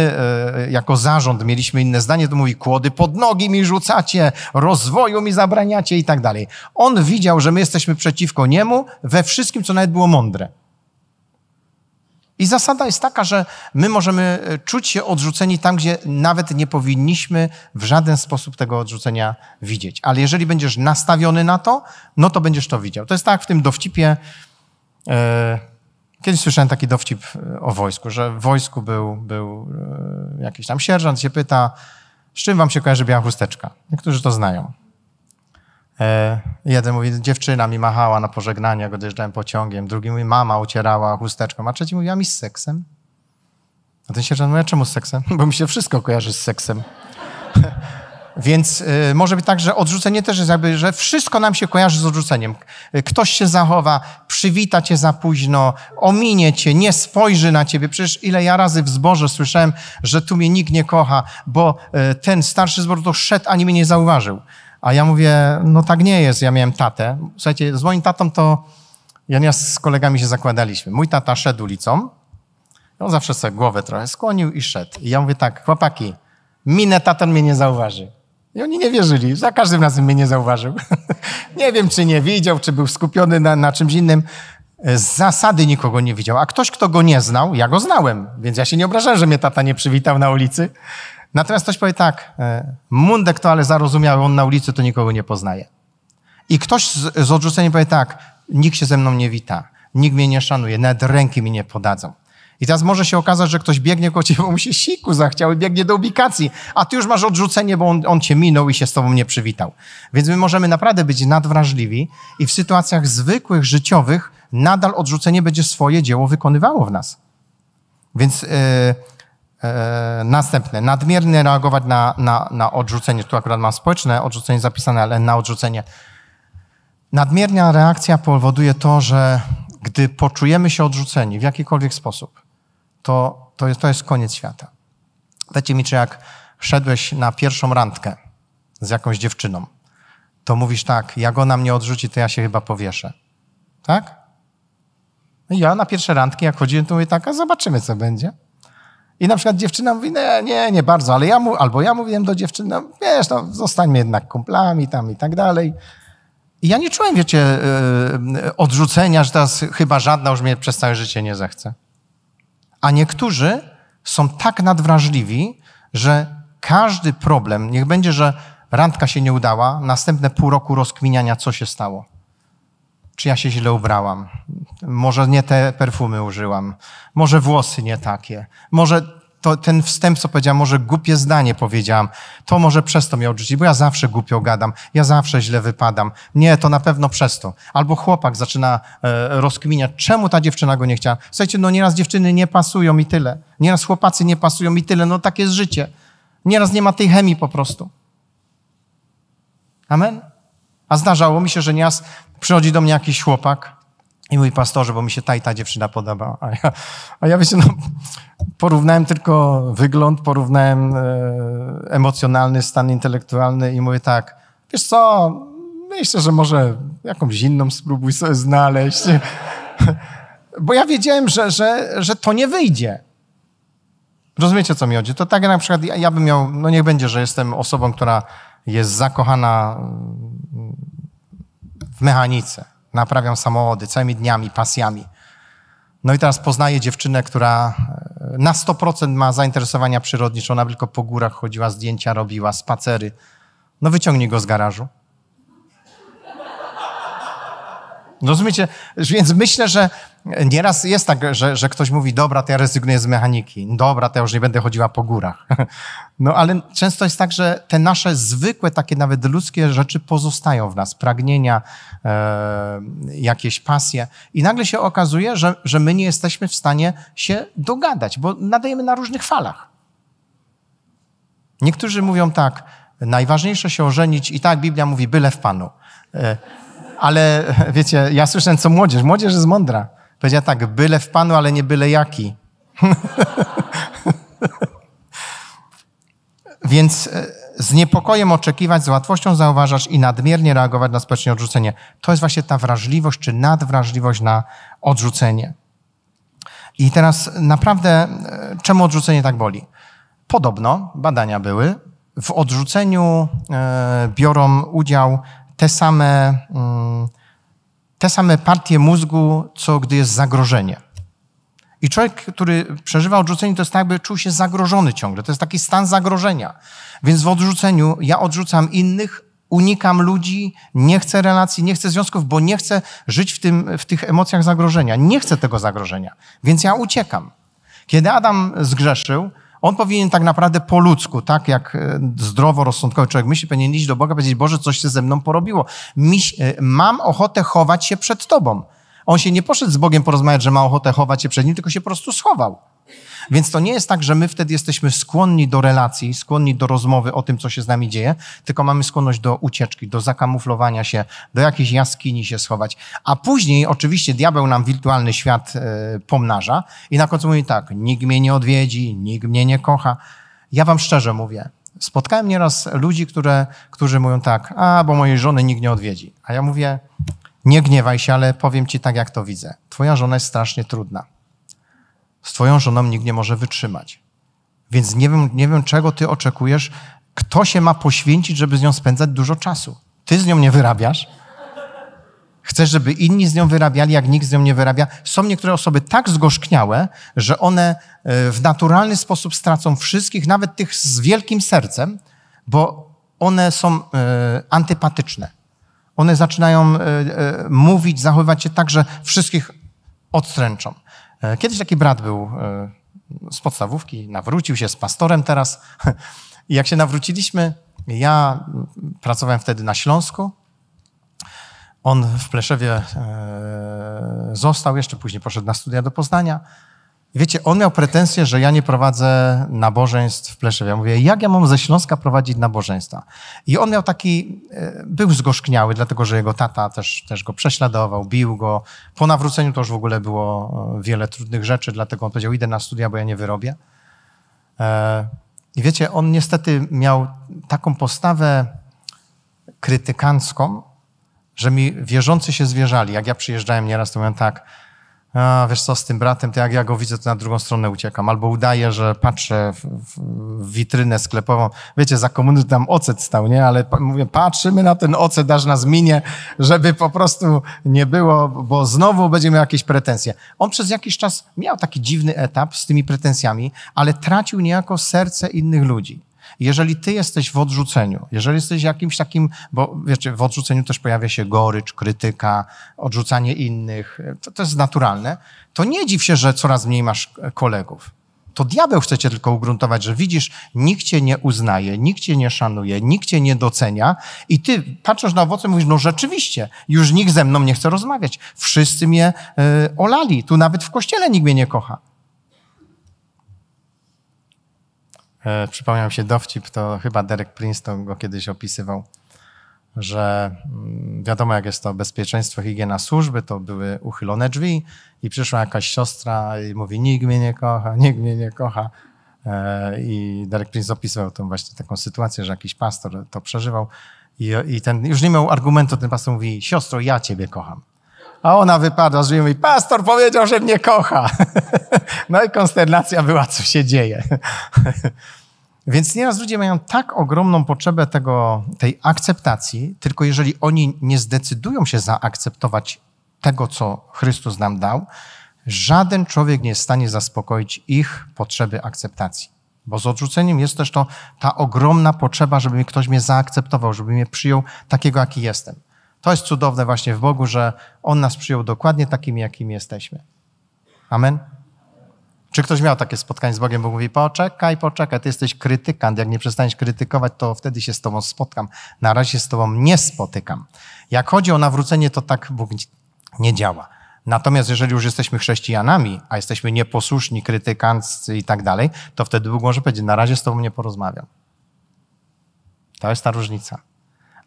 e, jako zarząd mieliśmy inne zdanie, to mówi kłody pod nogi mi rzucacie, rozwoju mi zabraniacie i tak dalej. On widział, że my jesteśmy przeciwko niemu we wszystkim, co nawet było mądre. I zasada jest taka, że my możemy e, czuć się odrzuceni tam, gdzie nawet nie powinniśmy w żaden sposób tego odrzucenia widzieć. Ale jeżeli będziesz nastawiony na to, no to będziesz to widział. To jest tak w tym dowcipie. E, kiedyś słyszałem taki dowcip e, o wojsku, że w wojsku był, był jakiś tam sierżant, się pyta, z czym wam się kojarzy biała chusteczka? Niektórzy to znają. E, jeden mówi, dziewczyna mi machała na pożegnanie, jak odjeżdżałem pociągiem. Drugi mówi, mama ucierała chusteczką. A trzeci mówi, a mi z seksem. A ten sierżant mówi, czemu z seksem? Bo mi się wszystko kojarzy z seksem. Więc y, może być tak, że odrzucenie też jest jakby, że wszystko nam się kojarzy z odrzuceniem. Ktoś się zachowa, przywita cię za późno, ominie cię, nie spojrzy na ciebie. Przecież ile ja razy w zborze słyszałem, że tu mnie nikt nie kocha, bo y, ten starszy zbor to szedł, ani mnie nie zauważył. A ja mówię, no tak nie jest, ja miałem tatę. Słuchajcie, z moim tatą to, ja nie z kolegami się zakładaliśmy. Mój tata szedł ulicą, on zawsze sobie głowę trochę skłonił i szedł. I ja mówię tak, chłopaki, minę tatan mnie nie zauważy. I oni nie wierzyli, za każdym razem mnie nie zauważył. nie wiem, czy nie widział, czy był skupiony na, na czymś innym. Z zasady nikogo nie widział. A ktoś, kto go nie znał, ja go znałem, więc ja się nie obrażałem, że mnie tata nie przywitał na ulicy. Natomiast ktoś powie tak, e, Mundek to ale zarozumiały, on na ulicy to nikogo nie poznaje. I ktoś z, z odrzuceniem powie tak, nikt się ze mną nie wita, nikt mnie nie szanuje, nawet ręki mi nie podadzą. I teraz może się okazać, że ktoś biegnie koło ciebie, bo mu się siku zachciał i biegnie do ubikacji, a ty już masz odrzucenie, bo on, on cię minął i się z tobą nie przywitał. Więc my możemy naprawdę być nadwrażliwi i w sytuacjach zwykłych, życiowych nadal odrzucenie będzie swoje dzieło wykonywało w nas. Więc... Yy, następne, nadmiernie reagować na, na, na odrzucenie. Tu akurat mam społeczne odrzucenie zapisane, ale na odrzucenie. Nadmierna reakcja powoduje to, że gdy poczujemy się odrzuceni w jakikolwiek sposób, to, to, jest, to jest koniec świata. Powiedzcie mi, czy jak szedłeś na pierwszą randkę z jakąś dziewczyną, to mówisz tak, jak ona mnie odrzuci, to ja się chyba powieszę. Tak? No ja na pierwsze randki, jak chodziłem, to mówię tak, a zobaczymy, co będzie. I na przykład dziewczyna mówi, nie, nie, nie bardzo, ale ja mu, albo ja mówiłem do dziewczyny, no, wiesz, no, zostańmy jednak kumplami tam i tak dalej. I ja nie czułem, wiecie, yy, odrzucenia, że teraz chyba żadna już mnie przez całe życie nie zechce. A niektórzy są tak nadwrażliwi, że każdy problem, niech będzie, że randka się nie udała, następne pół roku rozkminiania, co się stało. Czy ja się źle ubrałam? Może nie te perfumy użyłam? Może włosy nie takie? Może to, ten wstęp, co powiedziałam, może głupie zdanie powiedziałam, to może przez to mnie odrzucić, bo ja zawsze głupio gadam, ja zawsze źle wypadam. Nie, to na pewno przez to. Albo chłopak zaczyna e, rozkminiać, czemu ta dziewczyna go nie chciała. Słuchajcie, no nieraz dziewczyny nie pasują i tyle. Nieraz chłopacy nie pasują i tyle. No tak jest życie. Nieraz nie ma tej chemii po prostu. Amen? A zdarzało mi się, że nieraz przychodzi do mnie jakiś chłopak i mówi, pastorze, bo mi się ta i ta dziewczyna podoba. A ja, a ja wiecie, no, porównałem tylko wygląd, porównałem e, emocjonalny stan intelektualny i mówię tak, wiesz co, myślę, że może jakąś inną spróbuj sobie znaleźć. Bo ja wiedziałem, że, że, że to nie wyjdzie. Rozumiecie, co mi chodzi? To tak jak na przykład ja, ja bym miał, no niech będzie, że jestem osobą, która jest zakochana w mechanice. Naprawiam samochody całymi dniami, pasjami. No i teraz poznaję dziewczynę, która e, na 100% ma zainteresowania przyrodnicze. Ona tylko po górach chodziła, zdjęcia robiła, spacery. No wyciągnij go z garażu. Rozumiecie? Więc myślę, że nieraz jest tak, że, że ktoś mówi, dobra, to ja rezygnuję z mechaniki. Dobra, to ja już nie będę chodziła po górach. No ale często jest tak, że te nasze zwykłe, takie nawet ludzkie rzeczy pozostają w nas. Pragnienia, e, jakieś pasje. I nagle się okazuje, że, że my nie jesteśmy w stanie się dogadać, bo nadajemy na różnych falach. Niektórzy mówią tak, najważniejsze się ożenić i tak Biblia mówi, byle w Panu. E, ale wiecie, ja słyszę, co młodzież. Młodzież jest mądra. Powiedziała tak, byle w Panu, ale nie byle jaki. Więc e, z niepokojem oczekiwać, z łatwością zauważać i nadmiernie reagować na społeczne odrzucenie. To jest właśnie ta wrażliwość, czy nadwrażliwość na odrzucenie. I teraz naprawdę, e, czemu odrzucenie tak boli? Podobno, badania były, w odrzuceniu e, biorą udział te same, mm, te same partie mózgu, co gdy jest zagrożenie. I człowiek, który przeżywa odrzucenie, to jest tak, jakby czuł się zagrożony ciągle. To jest taki stan zagrożenia. Więc w odrzuceniu ja odrzucam innych, unikam ludzi, nie chcę relacji, nie chcę związków, bo nie chcę żyć w, tym, w tych emocjach zagrożenia. Nie chcę tego zagrożenia, więc ja uciekam. Kiedy Adam zgrzeszył, on powinien tak naprawdę po ludzku, tak jak e, zdrowo rozsądkowy człowiek myśli, powinien iść do Boga i powiedzieć, Boże, coś się ze mną porobiło. E, mam ochotę chować się przed Tobą. On się nie poszedł z Bogiem porozmawiać, że ma ochotę chować się przed Nim, tylko się po prostu schował. Więc to nie jest tak, że my wtedy jesteśmy skłonni do relacji, skłonni do rozmowy o tym, co się z nami dzieje, tylko mamy skłonność do ucieczki, do zakamuflowania się, do jakiejś jaskini się schować. A później oczywiście diabeł nam wirtualny świat e, pomnaża i na końcu mówi tak, nikt mnie nie odwiedzi, nikt mnie nie kocha. Ja wam szczerze mówię, spotkałem nieraz ludzi, które, którzy mówią tak, a bo mojej żony nikt nie odwiedzi. A ja mówię, nie gniewaj się, ale powiem ci tak, jak to widzę. Twoja żona jest strasznie trudna. Z twoją żoną nikt nie może wytrzymać. Więc nie wiem, nie wiem, czego ty oczekujesz. Kto się ma poświęcić, żeby z nią spędzać dużo czasu? Ty z nią nie wyrabiasz. Chcesz, żeby inni z nią wyrabiali, jak nikt z nią nie wyrabia. Są niektóre osoby tak zgorzkniałe, że one e, w naturalny sposób stracą wszystkich, nawet tych z wielkim sercem, bo one są e, antypatyczne. One zaczynają e, mówić, zachowywać się tak, że wszystkich odstręczą. E, kiedyś taki brat był e, z podstawówki, nawrócił się z pastorem teraz. I jak się nawróciliśmy, ja pracowałem wtedy na Śląsku. On w Pleszewie e, został, jeszcze później poszedł na studia do Poznania. Wiecie, on miał pretensje, że ja nie prowadzę nabożeństw w Pleszewie. Ja mówię, jak ja mam ze Śląska prowadzić nabożeństwa? I on miał taki, e, był zgorzkniały, dlatego że jego tata też, też go prześladował, bił go. Po nawróceniu to już w ogóle było e, wiele trudnych rzeczy, dlatego on powiedział, idę na studia, bo ja nie wyrobię. E, I wiecie, on niestety miał taką postawę krytykancką, że mi wierzący się zwierzali. Jak ja przyjeżdżałem nieraz, to mówiłem tak, a, wiesz co, z tym bratem, to jak ja go widzę, to na drugą stronę uciekam. Albo udaję, że patrzę w, w witrynę sklepową. Wiecie, za komuny tam ocet stał, nie? Ale mówię, patrzymy na ten ocet, aż nas minie, żeby po prostu nie było, bo znowu będziemy miał jakieś pretensje. On przez jakiś czas miał taki dziwny etap z tymi pretensjami, ale tracił niejako serce innych ludzi. Jeżeli ty jesteś w odrzuceniu, jeżeli jesteś jakimś takim, bo wiecie, w odrzuceniu też pojawia się gorycz, krytyka, odrzucanie innych, to, to jest naturalne, to nie dziw się, że coraz mniej masz kolegów. To diabeł chce cię tylko ugruntować, że widzisz, nikt cię nie uznaje, nikt cię nie szanuje, nikt cię nie docenia i ty patrzysz na owoce i mówisz, no rzeczywiście, już nikt ze mną nie chce rozmawiać. Wszyscy mnie y, olali, tu nawet w kościele nikt mnie nie kocha. E, przypomniał się dowcip, to chyba Derek Princeton go kiedyś opisywał, że mm, wiadomo jak jest to bezpieczeństwo, higiena służby, to były uchylone drzwi i przyszła jakaś siostra i mówi nikt mnie nie kocha, nikt mnie nie kocha. E, I Derek Prince opisywał tą właśnie taką sytuację, że jakiś pastor to przeżywał i, i ten już nie miał argumentu, ten pastor mówi, siostro, ja ciebie kocham. A ona wypadła z drzwi i mówi, pastor powiedział, że mnie kocha. No i konsternacja była, co się dzieje. Więc nieraz ludzie mają tak ogromną potrzebę tego, tej akceptacji, tylko jeżeli oni nie zdecydują się zaakceptować tego, co Chrystus nam dał, żaden człowiek nie jest w stanie zaspokoić ich potrzeby akceptacji. Bo z odrzuceniem jest też to ta ogromna potrzeba, żeby ktoś mnie zaakceptował, żeby mnie przyjął takiego, jaki jestem. To jest cudowne właśnie w Bogu, że On nas przyjął dokładnie takimi, jakimi jesteśmy. Amen. Czy ktoś miał takie spotkanie z Bogiem, bo mówi, poczekaj, poczekaj, ty jesteś krytykant, jak nie przestaniesz krytykować, to wtedy się z tobą spotkam. Na razie z tobą nie spotykam. Jak chodzi o nawrócenie, to tak Bóg nie działa. Natomiast jeżeli już jesteśmy chrześcijanami, a jesteśmy nieposłuszni, krytykanccy i tak dalej, to wtedy Bóg może powiedzieć, na razie z tobą nie porozmawiam. To jest ta różnica.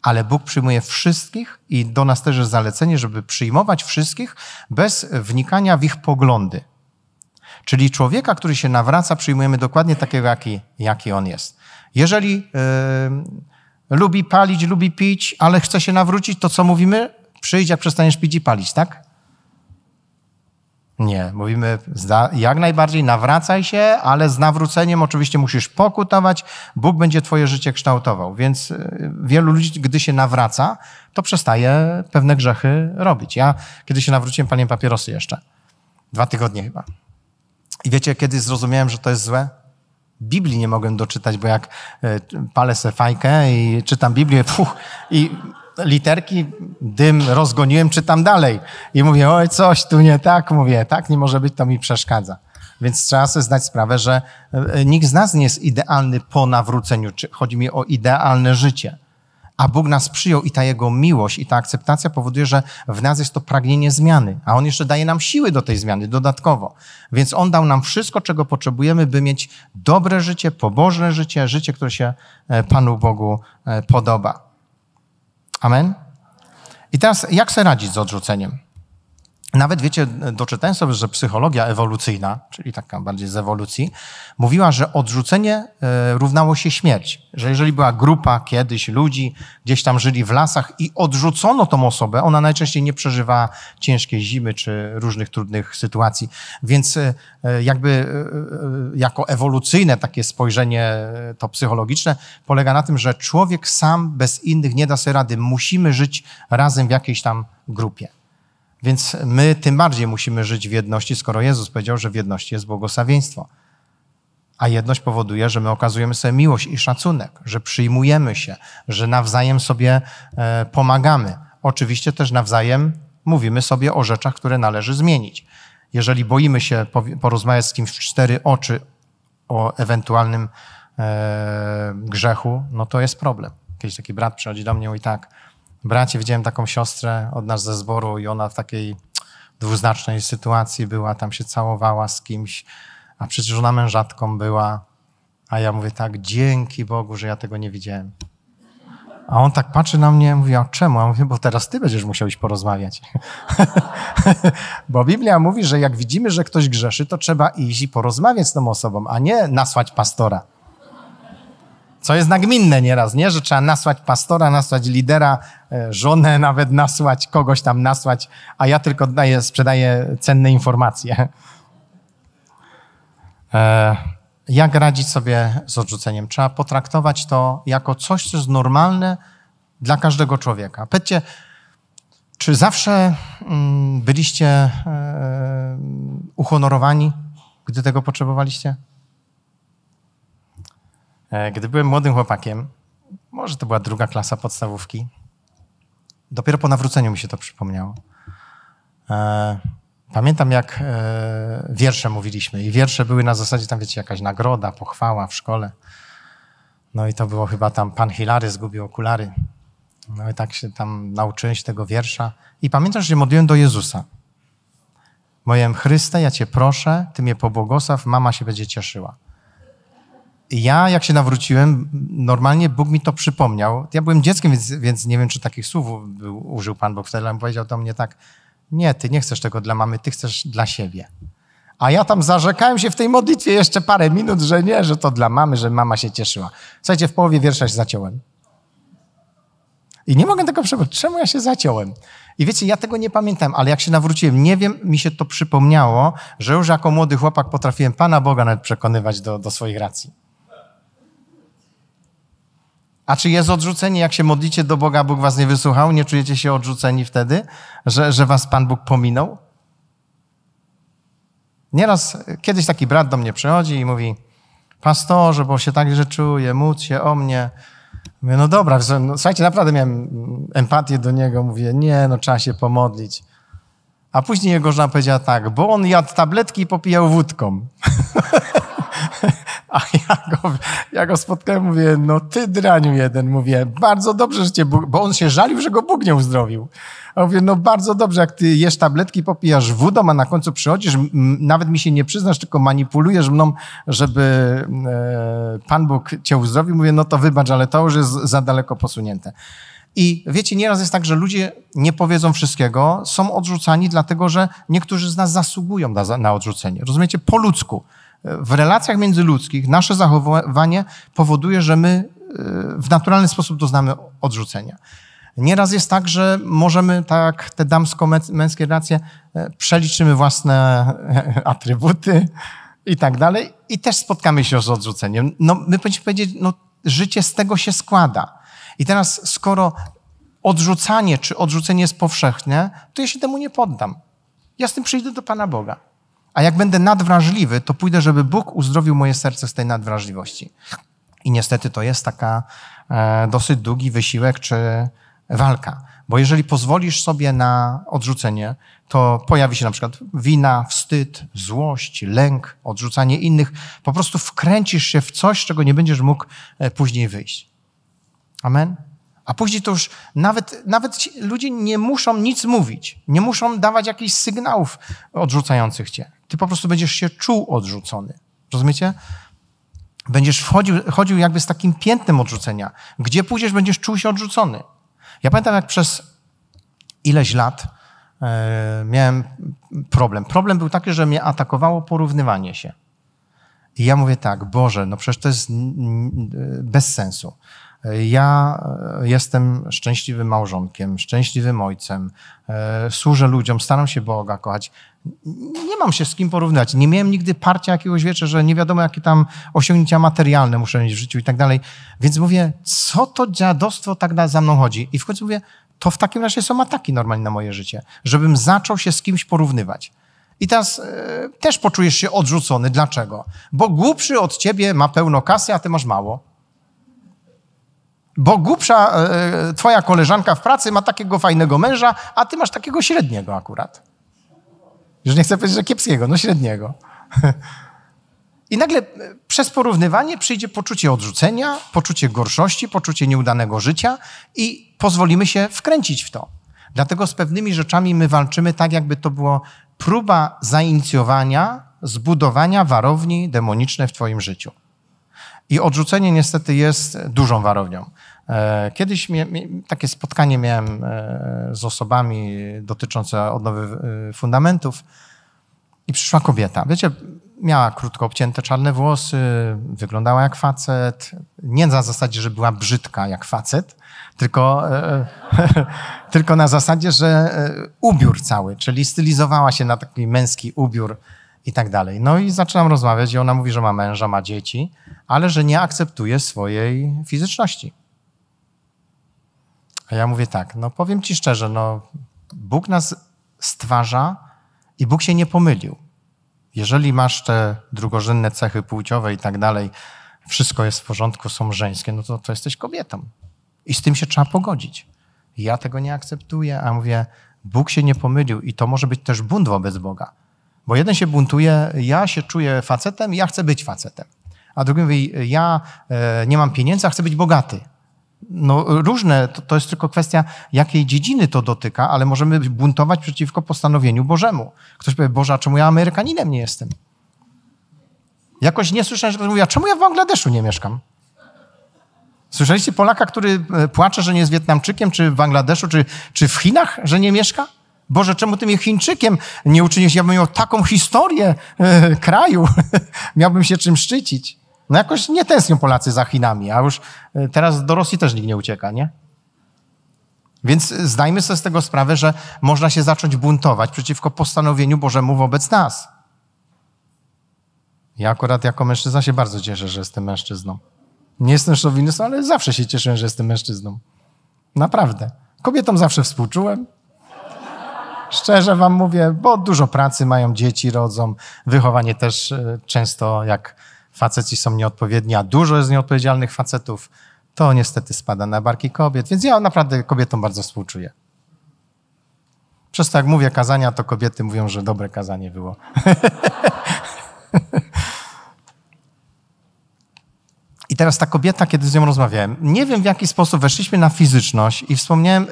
Ale Bóg przyjmuje wszystkich i do nas też jest zalecenie, żeby przyjmować wszystkich bez wnikania w ich poglądy. Czyli człowieka, który się nawraca, przyjmujemy dokładnie takiego, jaki, jaki on jest. Jeżeli yy, lubi palić, lubi pić, ale chce się nawrócić, to co mówimy? Przyjdź, jak przestaniesz pić i palić, tak? Nie, mówimy jak najbardziej nawracaj się, ale z nawróceniem oczywiście musisz pokutować, Bóg będzie twoje życie kształtował. Więc y, wielu ludzi, gdy się nawraca, to przestaje pewne grzechy robić. Ja, kiedy się nawróciłem, paliłem papierosy jeszcze. Dwa tygodnie chyba. I wiecie, kiedy zrozumiałem, że to jest złe? Biblii nie mogłem doczytać, bo jak e, palę se fajkę i czytam Biblię, puch, i literki, dym rozgoniłem, czytam dalej. I mówię, oj, coś tu nie tak, mówię, tak nie może być, to mi przeszkadza. Więc trzeba sobie zdać sprawę, że e, nikt z nas nie jest idealny po nawróceniu. Chodzi mi o idealne życie a Bóg nas przyjął i ta Jego miłość i ta akceptacja powoduje, że w nas jest to pragnienie zmiany, a On jeszcze daje nam siły do tej zmiany dodatkowo. Więc On dał nam wszystko, czego potrzebujemy, by mieć dobre życie, pobożne życie, życie, które się e, Panu Bogu e, podoba. Amen? I teraz, jak sobie radzić z odrzuceniem? Nawet wiecie, doczytałem sobie, że psychologia ewolucyjna, czyli taka bardziej z ewolucji, mówiła, że odrzucenie e, równało się śmierć. Że jeżeli była grupa kiedyś ludzi, gdzieś tam żyli w lasach i odrzucono tą osobę, ona najczęściej nie przeżywała ciężkiej zimy czy różnych trudnych sytuacji. Więc e, jakby e, jako ewolucyjne takie spojrzenie to psychologiczne polega na tym, że człowiek sam bez innych nie da sobie rady. Musimy żyć razem w jakiejś tam grupie. Więc my tym bardziej musimy żyć w jedności, skoro Jezus powiedział, że w jedności jest błogosławieństwo. A jedność powoduje, że my okazujemy sobie miłość i szacunek, że przyjmujemy się, że nawzajem sobie e, pomagamy. Oczywiście też nawzajem mówimy sobie o rzeczach, które należy zmienić. Jeżeli boimy się porozmawiać z kimś w cztery oczy o ewentualnym e, grzechu, no to jest problem. Kiedyś taki brat przychodzi do mnie i tak, bracie, widziałem taką siostrę od nas ze zboru i ona w takiej dwuznacznej sytuacji była, tam się całowała z kimś, a przecież ona mężatką była. A ja mówię tak, dzięki Bogu, że ja tego nie widziałem. A on tak patrzy na mnie i mówi, a czemu? A mówię, bo teraz ty będziesz musiał iść porozmawiać. bo Biblia mówi, że jak widzimy, że ktoś grzeszy, to trzeba iść i porozmawiać z tą osobą, a nie nasłać pastora. Co jest nagminne nieraz, nie? Że trzeba nasłać pastora, nasłać lidera, e, żonę nawet nasłać, kogoś tam nasłać, a ja tylko daję, sprzedaję cenne informacje. E, jak radzić sobie z odrzuceniem? Trzeba potraktować to jako coś, co jest normalne dla każdego człowieka. Powiedzcie, czy zawsze mm, byliście e, uhonorowani, gdy tego potrzebowaliście? E, gdy byłem młodym chłopakiem, może to była druga klasa podstawówki, dopiero po nawróceniu mi się to przypomniało. E, pamiętam, jak wiersze mówiliśmy i wiersze były na zasadzie, tam wiecie, jakaś nagroda, pochwała w szkole. No i to było chyba tam, pan Hilary zgubił okulary. No i tak się tam nauczyłem się tego wiersza. I pamiętam, że się modliłem do Jezusa. Mojem Chryste, ja Cię proszę, Ty mnie pobłogosław, mama się będzie cieszyła. Ja, jak się nawróciłem, normalnie Bóg mi to przypomniał. Ja byłem dzieckiem, więc, więc nie wiem, czy takich słów był, użył Pan Bóg wtedy, ale powiedział do mnie tak, nie, Ty nie chcesz tego dla mamy, Ty chcesz dla siebie. A ja tam zarzekałem się w tej modlitwie jeszcze parę minut, że nie, że to dla mamy, że mama się cieszyła. Słuchajcie, w połowie wiersza się zaciąłem. I nie mogę tego przebyć. Czemu ja się zaciąłem? I wiecie, ja tego nie pamiętam, ale jak się nawróciłem, nie wiem, mi się to przypomniało, że już jako młody chłopak potrafiłem Pana Boga nawet przekonywać do, do swoich racji. A czy jest odrzucenie, jak się modlicie do Boga, Bóg was nie wysłuchał? Nie czujecie się odrzuceni wtedy, że, że was Pan Bóg pominął? Nieraz kiedyś taki brat do mnie przychodzi i mówi, pastorze, bo się tak że czuję, módl się o mnie. Mówię, no dobra, no, słuchajcie, naprawdę miałem empatię do niego. Mówię, nie, no trzeba się pomodlić. A później jego żona powiedziała tak, bo on jadł tabletki i popijał wódką. A ja go, ja go spotkałem, mówię, no ty draniu jeden, mówię, bardzo dobrze, że cię Bóg, bo on się żalił, że go Bóg nie uzdrowił. A mówię, no bardzo dobrze, jak ty jesz tabletki, popijasz wodą, a na końcu przychodzisz, nawet mi się nie przyznasz, tylko manipulujesz mną, żeby e, Pan Bóg cię uzdrowił. Mówię, no to wybacz, ale to już jest za daleko posunięte. I wiecie, nieraz jest tak, że ludzie nie powiedzą wszystkiego, są odrzucani, dlatego że niektórzy z nas zasługują na, na odrzucenie. Rozumiecie? Po ludzku. W relacjach międzyludzkich nasze zachowanie powoduje, że my e, w naturalny sposób doznamy odrzucenia. Nieraz jest tak, że możemy, tak te damsko-męskie relacje, e, przeliczymy własne atrybuty i tak dalej i też spotkamy się z odrzuceniem. No, my powinniśmy powiedzieć, no, życie z tego się składa. I teraz, skoro odrzucanie czy odrzucenie jest powszechne, to ja się temu nie poddam. Ja z tym przyjdę do Pana Boga. A jak będę nadwrażliwy, to pójdę, żeby Bóg uzdrowił moje serce z tej nadwrażliwości. I niestety to jest taka e, dosyć długi wysiłek czy walka. Bo jeżeli pozwolisz sobie na odrzucenie, to pojawi się na przykład wina, wstyd, złość, lęk, odrzucanie innych. Po prostu wkręcisz się w coś, czego nie będziesz mógł e, później wyjść. Amen? A później to już nawet, nawet ludzie nie muszą nic mówić, nie muszą dawać jakichś sygnałów odrzucających cię. Ty po prostu będziesz się czuł odrzucony. Rozumiecie? Będziesz wchodził, chodził jakby z takim piętnem odrzucenia. Gdzie pójdziesz, będziesz czuł się odrzucony. Ja pamiętam, jak przez ileś lat e, miałem problem. Problem był taki, że mnie atakowało porównywanie się. I ja mówię tak, Boże, no przecież to jest bez sensu. Ja e, jestem szczęśliwym małżonkiem, szczęśliwym ojcem, e, służę ludziom, staram się Boga kochać. Nie mam się z kim porównywać. Nie miałem nigdy parcia jakiegoś wiecza, że nie wiadomo, jakie tam osiągnięcia materialne muszę mieć w życiu i tak dalej. Więc mówię, co to dziadostwo tak za mną chodzi? I w końcu mówię, to w takim razie są ataki normalnie na moje życie, żebym zaczął się z kimś porównywać. I teraz e, też poczujesz się odrzucony. Dlaczego? Bo głupszy od ciebie ma pełno kasy, a ty masz mało. Bo głupsza e, e, twoja koleżanka w pracy ma takiego fajnego męża, a ty masz takiego średniego akurat. Już nie chcę powiedzieć, że kiepskiego, no średniego. I nagle e, przez porównywanie przyjdzie poczucie odrzucenia, poczucie gorszości, poczucie nieudanego życia i pozwolimy się wkręcić w to. Dlatego z pewnymi rzeczami my walczymy tak, jakby to było próba zainicjowania, zbudowania warowni demonicznej w Twoim życiu. I odrzucenie niestety jest dużą warownią. E, kiedyś takie spotkanie miałem e, z osobami dotyczące odnowy e, fundamentów i przyszła kobieta. Wiecie, miała krótko obcięte czarne włosy, wyglądała jak facet. Nie na zasadzie, że była brzydka jak facet, tylko, tylko na zasadzie, że ubiór cały, czyli stylizowała się na taki męski ubiór i tak dalej. No i zaczynam rozmawiać i ona mówi, że ma męża, ma dzieci, ale że nie akceptuje swojej fizyczności. A ja mówię tak, no powiem ci szczerze, no Bóg nas stwarza i Bóg się nie pomylił. Jeżeli masz te drugorzędne cechy płciowe i tak dalej, wszystko jest w porządku, są żeńskie, no to, to jesteś kobietą. I z tym się trzeba pogodzić. Ja tego nie akceptuję, a mówię, Bóg się nie pomylił i to może być też bunt wobec Boga. Bo jeden się buntuje, ja się czuję facetem, ja chcę być facetem. A drugi mówi, ja e, nie mam pieniędzy, a chcę być bogaty. No różne, to, to jest tylko kwestia, jakiej dziedziny to dotyka, ale możemy buntować przeciwko postanowieniu Bożemu. Ktoś powie, Boże, a czemu ja Amerykaninem nie jestem? Jakoś nie słyszałem, że ktoś mówi, a czemu ja w Bangladeszu nie mieszkam? Słyszeliście Polaka, który e, płacze, że nie jest Wietnamczykiem, czy w Bangladeszu, czy, czy w Chinach, że nie mieszka? Boże, czemu ty mnie Chińczykiem nie uczynisz? Ja bym miał taką historię e, kraju. Miałbym się czym szczycić. No jakoś nie tęsknią Polacy za Chinami, a już e, teraz do Rosji też nikt nie ucieka, nie? Więc zdajmy sobie z tego sprawę, że można się zacząć buntować przeciwko postanowieniu Bożemu wobec nas. Ja akurat jako mężczyzna się bardzo cieszę, że jestem mężczyzną. Nie jestem szowinystą, ale zawsze się cieszę, że jestem mężczyzną. Naprawdę. Kobietom zawsze współczułem. Szczerze wam mówię, bo dużo pracy mają, dzieci rodzą, wychowanie też e, często jak faceci są nieodpowiedni, a dużo jest nieodpowiedzialnych facetów, to niestety spada na barki kobiet. Więc ja naprawdę kobietom bardzo współczuję. Przez to jak mówię kazania, to kobiety mówią, że dobre kazanie było. teraz ta kobieta, kiedy z nią rozmawiałem, nie wiem w jaki sposób weszliśmy na fizyczność i wspomniałem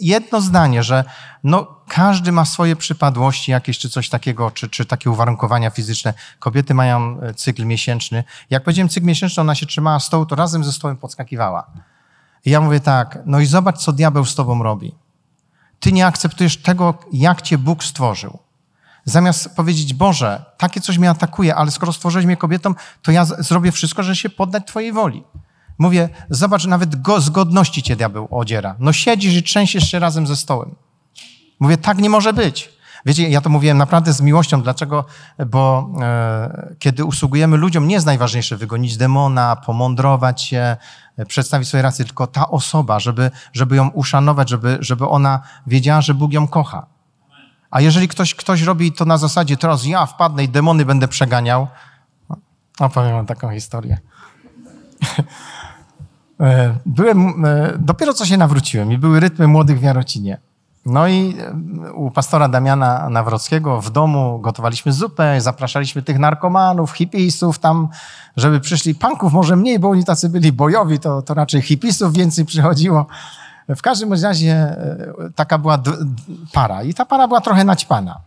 jedno zdanie, że no, każdy ma swoje przypadłości jakieś, czy coś takiego, czy, czy takie uwarunkowania fizyczne. Kobiety mają e, cykl miesięczny. Jak powiedziałem cykl miesięczny, ona się trzymała stołu, to razem ze stołem podskakiwała. I ja mówię tak, no i zobacz, co diabeł z tobą robi. Ty nie akceptujesz tego, jak cię Bóg stworzył. Zamiast powiedzieć, Boże, takie coś mnie atakuje, ale skoro stworzyłeś mnie kobietą, to ja zrobię wszystko, żeby się poddać Twojej woli. Mówię, zobacz, nawet go, z godności cię diabeł odziera. No siedzisz i trzęsiesz się razem ze stołem. Mówię, tak nie może być. Wiecie, ja to mówiłem naprawdę z miłością. Dlaczego? Bo e, kiedy usługujemy ludziom, nie jest najważniejsze wygonić demona, pomądrować się, e, przedstawić swoje racje, tylko ta osoba, żeby, żeby ją uszanować, żeby, żeby ona wiedziała, że Bóg ją kocha. A jeżeli ktoś, ktoś robi to na zasadzie, teraz ja wpadnę i demony będę przeganiał, opowiem wam taką historię. E, byłem, e, dopiero co się nawróciłem i były rytmy młodych w Jarocinie. No i e, u pastora Damiana Nawrockiego w domu gotowaliśmy zupę, zapraszaliśmy tych narkomanów, hipisów tam, żeby przyszli. Panków może mniej, bo oni tacy byli bojowi, to, to raczej hipisów więcej przychodziło. W każdym razie e, taka była para i ta para była trochę naćpana.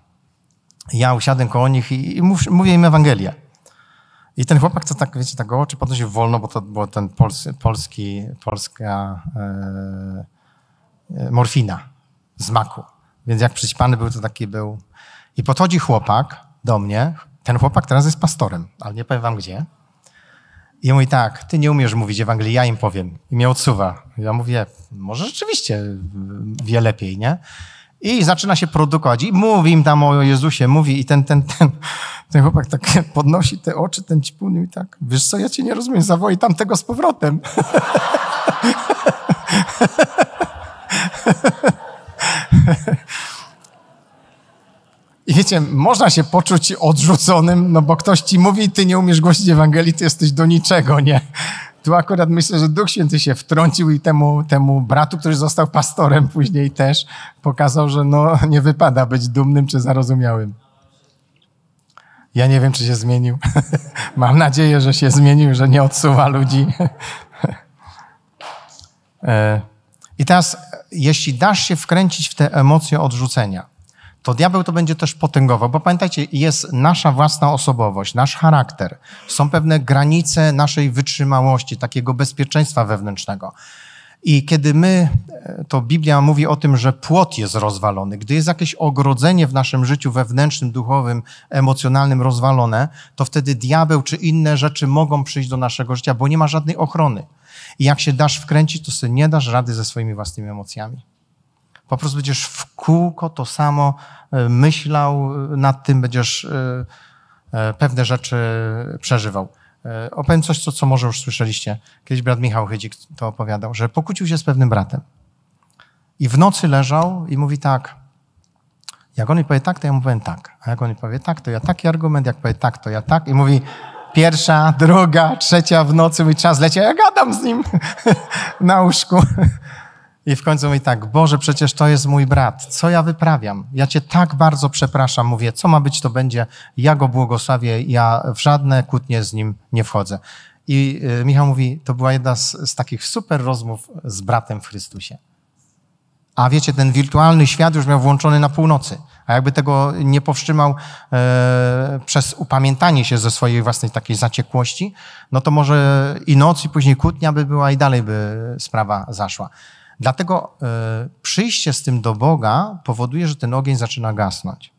Ja usiadłem koło nich i, i mów, mówię im Ewangelię. I ten chłopak, co tak, wiecie, tak oczy podnosił wolno, bo to był ten pols, polski, polska e, e, morfina z maku. Więc jak przyćpany był, to taki był. I podchodzi chłopak do mnie. Ten chłopak teraz jest pastorem, ale nie powiem wam gdzie. I mówi tak, ty nie umiesz mówić Ewangelii, ja im powiem. I mnie odsuwa. Ja mówię, może rzeczywiście wie lepiej, nie? I zaczyna się produkować. I mówi im tam o Jezusie, mówi i ten, ten, ten, ten chłopak tak podnosi te oczy, ten ćpun i tak, wiesz co, ja cię nie rozumiem, zawołaj tamtego z powrotem. I wiecie, można się poczuć odrzuconym, no bo ktoś ci mówi, ty nie umiesz głosić Ewangelii, ty jesteś do niczego, nie? Tu akurat myślę, że Duch Święty się wtrącił i temu, temu bratu, który został pastorem później też, pokazał, że no, nie wypada być dumnym czy zarozumiałym. Ja nie wiem, czy się zmienił. Mam nadzieję, że się zmienił, że nie odsuwa ludzi. E, I teraz, jeśli dasz się wkręcić w te emocje odrzucenia, to diabeł to będzie też potęgował, bo pamiętajcie, jest nasza własna osobowość, nasz charakter. Są pewne granice naszej wytrzymałości, takiego bezpieczeństwa wewnętrznego. I kiedy my, to Biblia mówi o tym, że płot jest rozwalony, gdy jest jakieś ogrodzenie w naszym życiu wewnętrznym, duchowym, emocjonalnym rozwalone, to wtedy diabeł czy inne rzeczy mogą przyjść do naszego życia, bo nie ma żadnej ochrony. I jak się dasz wkręcić, to sobie nie dasz rady ze swoimi własnymi emocjami. Po prostu będziesz w kółko to samo e, myślał nad tym, będziesz e, e, pewne rzeczy przeżywał. Opowiem coś, co, co może już słyszeliście. Kiedyś brat Michał Chydzik to opowiadał, że pokłócił się z pewnym bratem. I w nocy leżał i mówi tak, jak on mi powie tak, to ja mu powiem tak. A jak on mi powie tak, to ja taki argument, jak powie tak, to ja tak. I mówi pierwsza, druga, trzecia w nocy, mój czas leci, ja gadam z nim na łóżku. I w końcu mówi tak, Boże, przecież to jest mój brat. Co ja wyprawiam? Ja Cię tak bardzo przepraszam. Mówię, co ma być, to będzie. Ja go błogosławię. Ja w żadne kłótnie z nim nie wchodzę. I y, Michał mówi, to była jedna z, z takich super rozmów z bratem w Chrystusie. A wiecie, ten wirtualny świat już miał włączony na północy. A jakby tego nie powstrzymał e, przez upamiętanie się ze swojej własnej takiej zaciekłości, no to może i noc, i później kłótnia by była, i dalej by sprawa zaszła. Dlatego y, przyjście z tym do Boga powoduje, że ten ogień zaczyna gasnąć.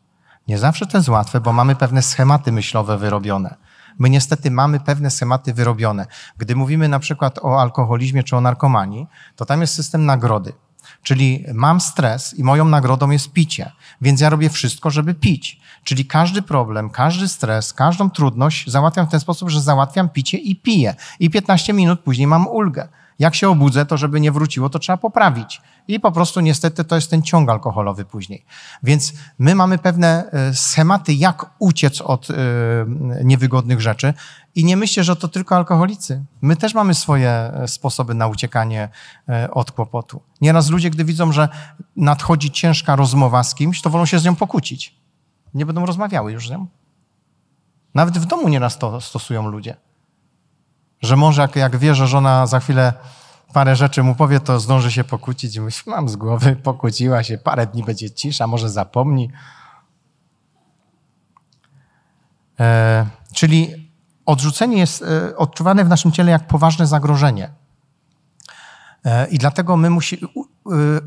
Nie zawsze to jest łatwe, bo mamy pewne schematy myślowe wyrobione. My niestety mamy pewne schematy wyrobione. Gdy mówimy na przykład o alkoholizmie czy o narkomanii, to tam jest system nagrody. Czyli mam stres i moją nagrodą jest picie, więc ja robię wszystko, żeby pić. Czyli każdy problem, każdy stres, każdą trudność załatwiam w ten sposób, że załatwiam picie i piję. I 15 minut później mam ulgę. Jak się obudzę, to żeby nie wróciło, to trzeba poprawić. I po prostu niestety to jest ten ciąg alkoholowy później. Więc my mamy pewne e, schematy, jak uciec od e, niewygodnych rzeczy. I nie myślę, że to tylko alkoholicy. My też mamy swoje e, sposoby na uciekanie od kłopotu. Nieraz ludzie, gdy widzą, że nadchodzi ciężka rozmowa z kimś, to wolą się z nią pokłócić. Nie będą rozmawiały już z nią. Nawet w domu nieraz to stosują ludzie. Że mąż, jak, jak wie, że żona za chwilę parę rzeczy mu powie, to zdąży się pokłócić i myśli, mam z głowy, pokłóciła się, parę dni będzie cisza, może zapomni. E, czyli odrzucenie jest e, odczuwane w naszym ciele jak poważne zagrożenie. E, I dlatego my musi, u, e,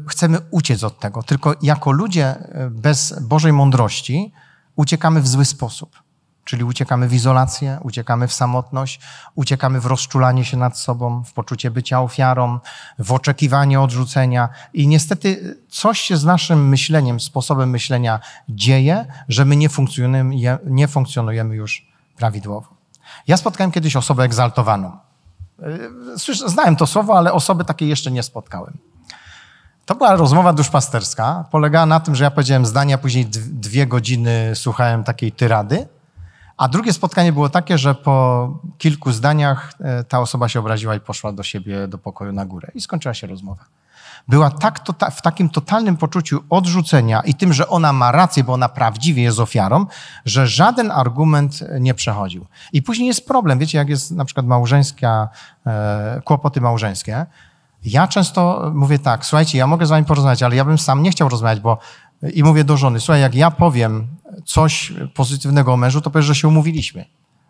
chcemy uciec od tego. Tylko jako ludzie e, bez Bożej mądrości uciekamy w zły sposób. Czyli uciekamy w izolację, uciekamy w samotność, uciekamy w rozczulanie się nad sobą, w poczucie bycia ofiarą, w oczekiwanie odrzucenia. I niestety coś się z naszym myśleniem, sposobem myślenia dzieje, że my nie funkcjonujemy, nie funkcjonujemy już prawidłowo. Ja spotkałem kiedyś osobę egzaltowaną. Znałem to słowo, ale osoby takiej jeszcze nie spotkałem. To była rozmowa duszpasterska. Polegała na tym, że ja powiedziałem zdania, później dwie godziny słuchałem takiej tyrady. A drugie spotkanie było takie, że po kilku zdaniach e, ta osoba się obraziła i poszła do siebie do pokoju na górę i skończyła się rozmowa. Była tak tota, w takim totalnym poczuciu odrzucenia i tym, że ona ma rację, bo ona prawdziwie jest ofiarą, że żaden argument nie przechodził. I później jest problem, wiecie, jak jest na przykład małżeńska, e, kłopoty małżeńskie. Ja często mówię tak, słuchajcie, ja mogę z wami porozmawiać, ale ja bym sam nie chciał rozmawiać, bo i mówię do żony, słuchaj, jak ja powiem coś pozytywnego o mężu, to powiesz, że się umówiliśmy.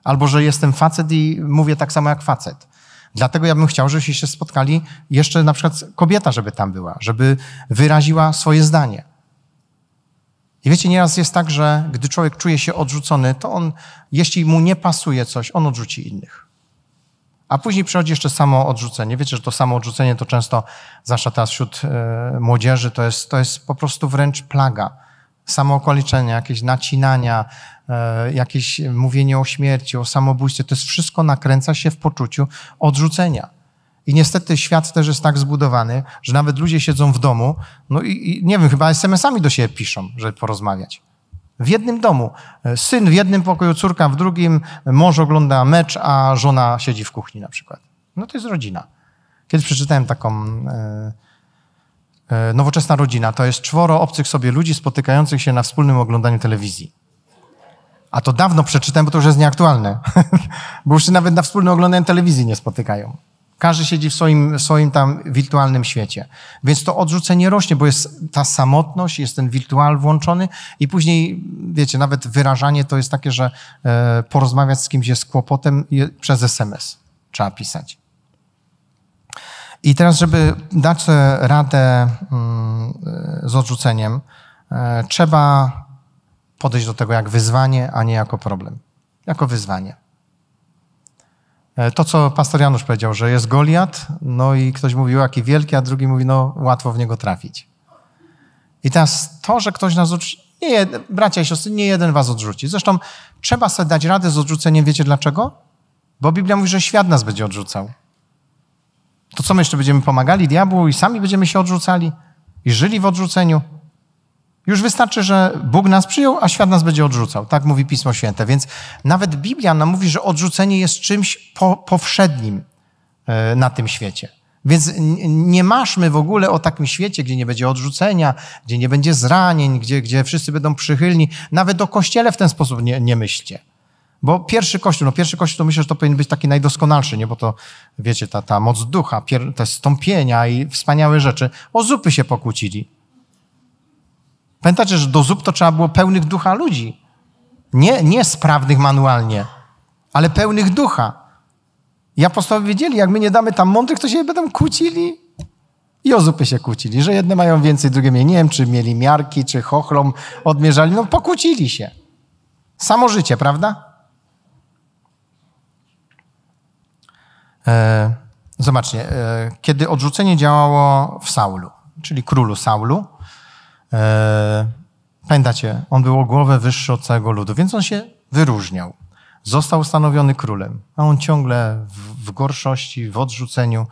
Albo, że jestem facet i mówię tak samo jak facet. Dlatego ja bym chciał, żebyście się spotkali jeszcze na przykład kobieta, żeby tam była, żeby wyraziła swoje zdanie. I wiecie, nieraz jest tak, że gdy człowiek czuje się odrzucony, to on, jeśli mu nie pasuje coś, on odrzuci innych. A później przychodzi jeszcze samo odrzucenie. Wiecie, że to samo odrzucenie to często, zwłaszcza teraz wśród e, młodzieży, to jest, to jest po prostu wręcz plaga. Samookoliczenia, jakieś nacinania, e, jakieś mówienie o śmierci, o samobójstwie, to jest wszystko nakręca się w poczuciu odrzucenia. I niestety świat też jest tak zbudowany, że nawet ludzie siedzą w domu, no i, i nie wiem, chyba SMS-ami do siebie piszą, żeby porozmawiać. W jednym domu. Syn w jednym pokoju, córka w drugim, mąż ogląda mecz, a żona siedzi w kuchni na przykład. No to jest rodzina. Kiedyś przeczytałem taką e, e, nowoczesna rodzina. To jest czworo obcych sobie ludzi spotykających się na wspólnym oglądaniu telewizji. A to dawno przeczytałem, bo to już jest nieaktualne. bo już się nawet na wspólnym oglądaniu telewizji nie spotykają. Każdy siedzi w swoim, swoim tam wirtualnym świecie. Więc to odrzucenie rośnie, bo jest ta samotność, jest ten wirtual włączony i później, wiecie, nawet wyrażanie to jest takie, że e, porozmawiać z kimś jest kłopotem przez SMS. Trzeba pisać. I teraz, żeby dać radę mm, z odrzuceniem, e, trzeba podejść do tego jak wyzwanie, a nie jako problem. Jako wyzwanie. E, to, co pastor Janusz powiedział, że jest Goliat, no i ktoś mówił, jaki wielki, a drugi mówi, no łatwo w niego trafić. I teraz to, że ktoś nas odrzuci, nie bracia i siostry, nie jeden was odrzuci. Zresztą trzeba sobie dać radę z odrzuceniem, wiecie dlaczego? Bo Biblia mówi, że świat nas będzie odrzucał. To co my jeszcze będziemy pomagali diabłu i sami będziemy się odrzucali i żyli w odrzuceniu? Już wystarczy, że Bóg nas przyjął, a świat nas będzie odrzucał. Tak mówi Pismo Święte. Więc nawet Biblia nam mówi, że odrzucenie jest czymś po, powszednim e, na tym świecie. Więc nie maszmy w ogóle o takim świecie, gdzie nie będzie odrzucenia, gdzie nie będzie zranień, gdzie, gdzie wszyscy będą przychylni. Nawet o kościele w ten sposób nie, nie myślcie. Bo pierwszy kościół, no pierwszy kościół to myślę, że to powinien być taki najdoskonalszy, nie? Bo to, wiecie, ta, ta moc ducha, te stąpienia i wspaniałe rzeczy. O zupy się pokłócili. Pamiętacie, że do zup to trzeba było pełnych ducha ludzi. Nie, nie sprawnych manualnie, ale pełnych ducha. I apostołowie wiedzieli, jak my nie damy tam mądrych, to się będą kłócili. I o zupy się kłócili, że jedne mają więcej, drugie mniej. Nie wiem, czy mieli miarki, czy chochlom odmierzali. No pokłócili się. Samo życie, prawda? E, zobaczcie, e, kiedy odrzucenie działało w Saulu, czyli królu Saulu, e, pamiętacie, on był o głowę wyższy od całego ludu, więc on się wyróżniał. Został ustanowiony królem, a on ciągle w, w gorszości, w odrzuceniu.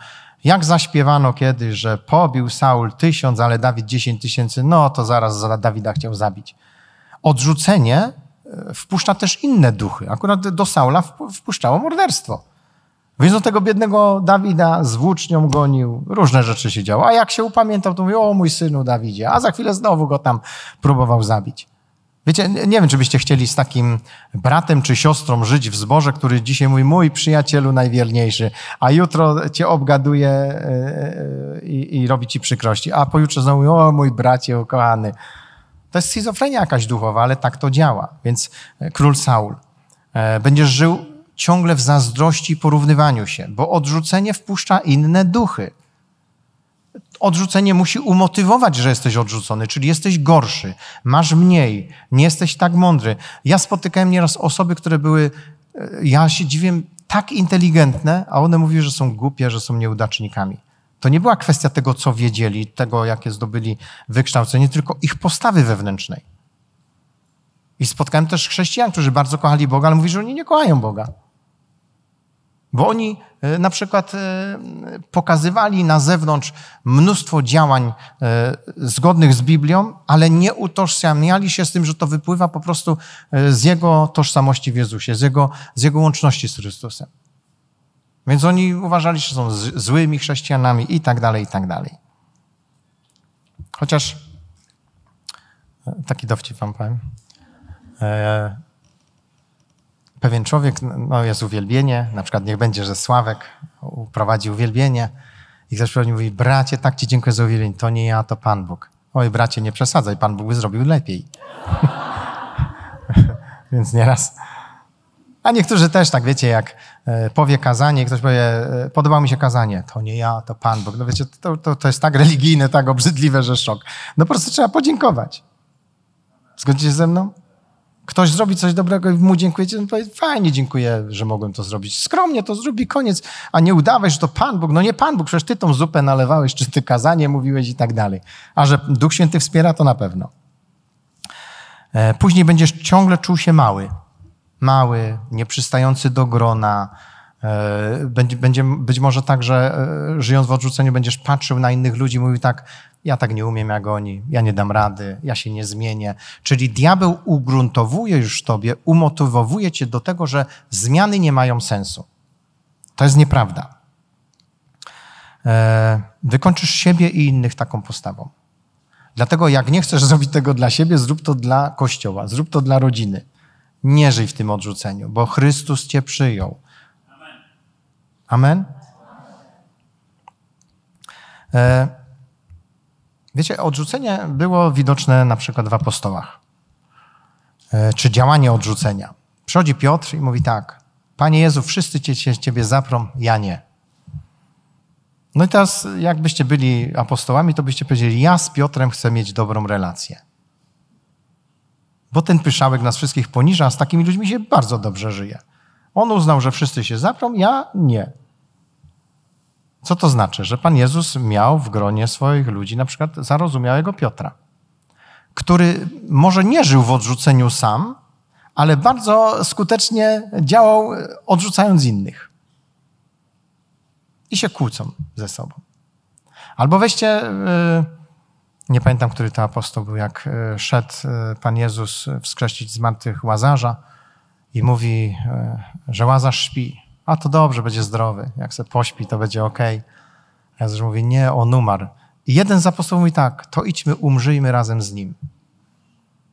Jak zaśpiewano kiedyś, że pobił Saul tysiąc, ale Dawid dziesięć tysięcy, no to zaraz Dawida chciał zabić. Odrzucenie wpuszcza też inne duchy. Akurat do Saula wpuszczało morderstwo. Więc do tego biednego Dawida z włócznią gonił, różne rzeczy się działo. A jak się upamiętał, to mówił, o mój synu Dawidzie, a za chwilę znowu go tam próbował zabić. Wiecie, nie wiem, czy byście chcieli z takim bratem czy siostrą żyć w zborze, który dzisiaj mówi, mój przyjacielu najwierniejszy, a jutro cię obgaduje e, e, i, i robi ci przykrości, a pojutrze znowu mówi, o mój bracie ukochany. To jest schizofrenia jakaś duchowa, ale tak to działa. Więc e, król Saul, będziesz żył ciągle w zazdrości i porównywaniu się, bo odrzucenie wpuszcza inne duchy. Odrzucenie musi umotywować, że jesteś odrzucony, czyli jesteś gorszy, masz mniej, nie jesteś tak mądry. Ja spotykałem nieraz osoby, które były, e, ja się dziwię, tak inteligentne, a one mówiły, że są głupie, że są nieudacznikami. To nie była kwestia tego, co wiedzieli, tego, jakie zdobyli wykształcenie, tylko ich postawy wewnętrznej. I spotkałem też chrześcijan, którzy bardzo kochali Boga, ale mówili, że oni nie kochają Boga. Bo oni e, na przykład e, pokazywali na zewnątrz mnóstwo działań e, zgodnych z Biblią, ale nie utożsamiali się z tym, że to wypływa po prostu z Jego tożsamości w Jezusie, z Jego, z jego łączności z Chrystusem. Więc oni uważali, że są złymi chrześcijanami i tak dalej, i tak dalej. Chociaż taki dowcip wam powiem pewien człowiek, no jest uwielbienie, na przykład niech będzie, że Sławek prowadzi uwielbienie i ktoś pewnie mówi, bracie, tak ci dziękuję za uwielbienie, to nie ja, to Pan Bóg. Oj, bracie, nie przesadzaj, Pan Bóg by zrobił lepiej. Więc nieraz... A niektórzy też tak, wiecie, jak e, powie kazanie, ktoś powie, e, podoba mi się kazanie, to nie ja, to Pan Bóg. No wiecie, to, to, to jest tak religijne, tak obrzydliwe, że szok. No po prostu trzeba podziękować. Zgodzicie się ze mną? Ktoś zrobi coś dobrego i mu dziękujecie, no powie, fajnie, dziękuję, że mogłem to zrobić. Skromnie to zrobi, koniec, a nie udawaj, że to Pan Bóg. No nie Pan Bóg, przecież ty tą zupę nalewałeś, czy ty kazanie mówiłeś i tak dalej. A że Duch Święty wspiera, to na pewno. E, później będziesz ciągle czuł się mały. Mały, nieprzystający do grona. E, będzie, będzie być może tak, że e, żyjąc w odrzuceniu będziesz patrzył na innych ludzi mówił tak, ja tak nie umiem jak oni, ja nie dam rady, ja się nie zmienię. Czyli diabeł ugruntowuje już tobie, umotywowuje cię do tego, że zmiany nie mają sensu. To jest nieprawda. E, wykończysz siebie i innych taką postawą. Dlatego jak nie chcesz zrobić tego dla siebie, zrób to dla Kościoła, zrób to dla rodziny. Nie żyj w tym odrzuceniu, bo Chrystus cię przyjął. Amen? E, Wiecie, odrzucenie było widoczne na przykład w apostołach, e, czy działanie odrzucenia. Przychodzi Piotr i mówi tak, Panie Jezu, wszyscy cię, Ciebie zaprą, ja nie. No i teraz, jakbyście byli apostołami, to byście powiedzieli: Ja z Piotrem chcę mieć dobrą relację. Bo ten pyszałek nas wszystkich poniża, a z takimi ludźmi się bardzo dobrze żyje. On uznał, że wszyscy się zaprą, ja nie. Co to znaczy? Że Pan Jezus miał w gronie swoich ludzi na przykład zarozumiałego Piotra, który może nie żył w odrzuceniu sam, ale bardzo skutecznie działał odrzucając innych. I się kłócą ze sobą. Albo weźcie, y, nie pamiętam, który to apostoł był, jak y, szedł y, Pan Jezus wskreślić z martwych Łazarza i mówi, że Łazarz śpi. A to dobrze, będzie zdrowy. Jak se pośpi, to będzie ok. Jezus mówi, nie, on umarł. I jeden z apostołów mówi tak, to idźmy, umrzyjmy razem z nim.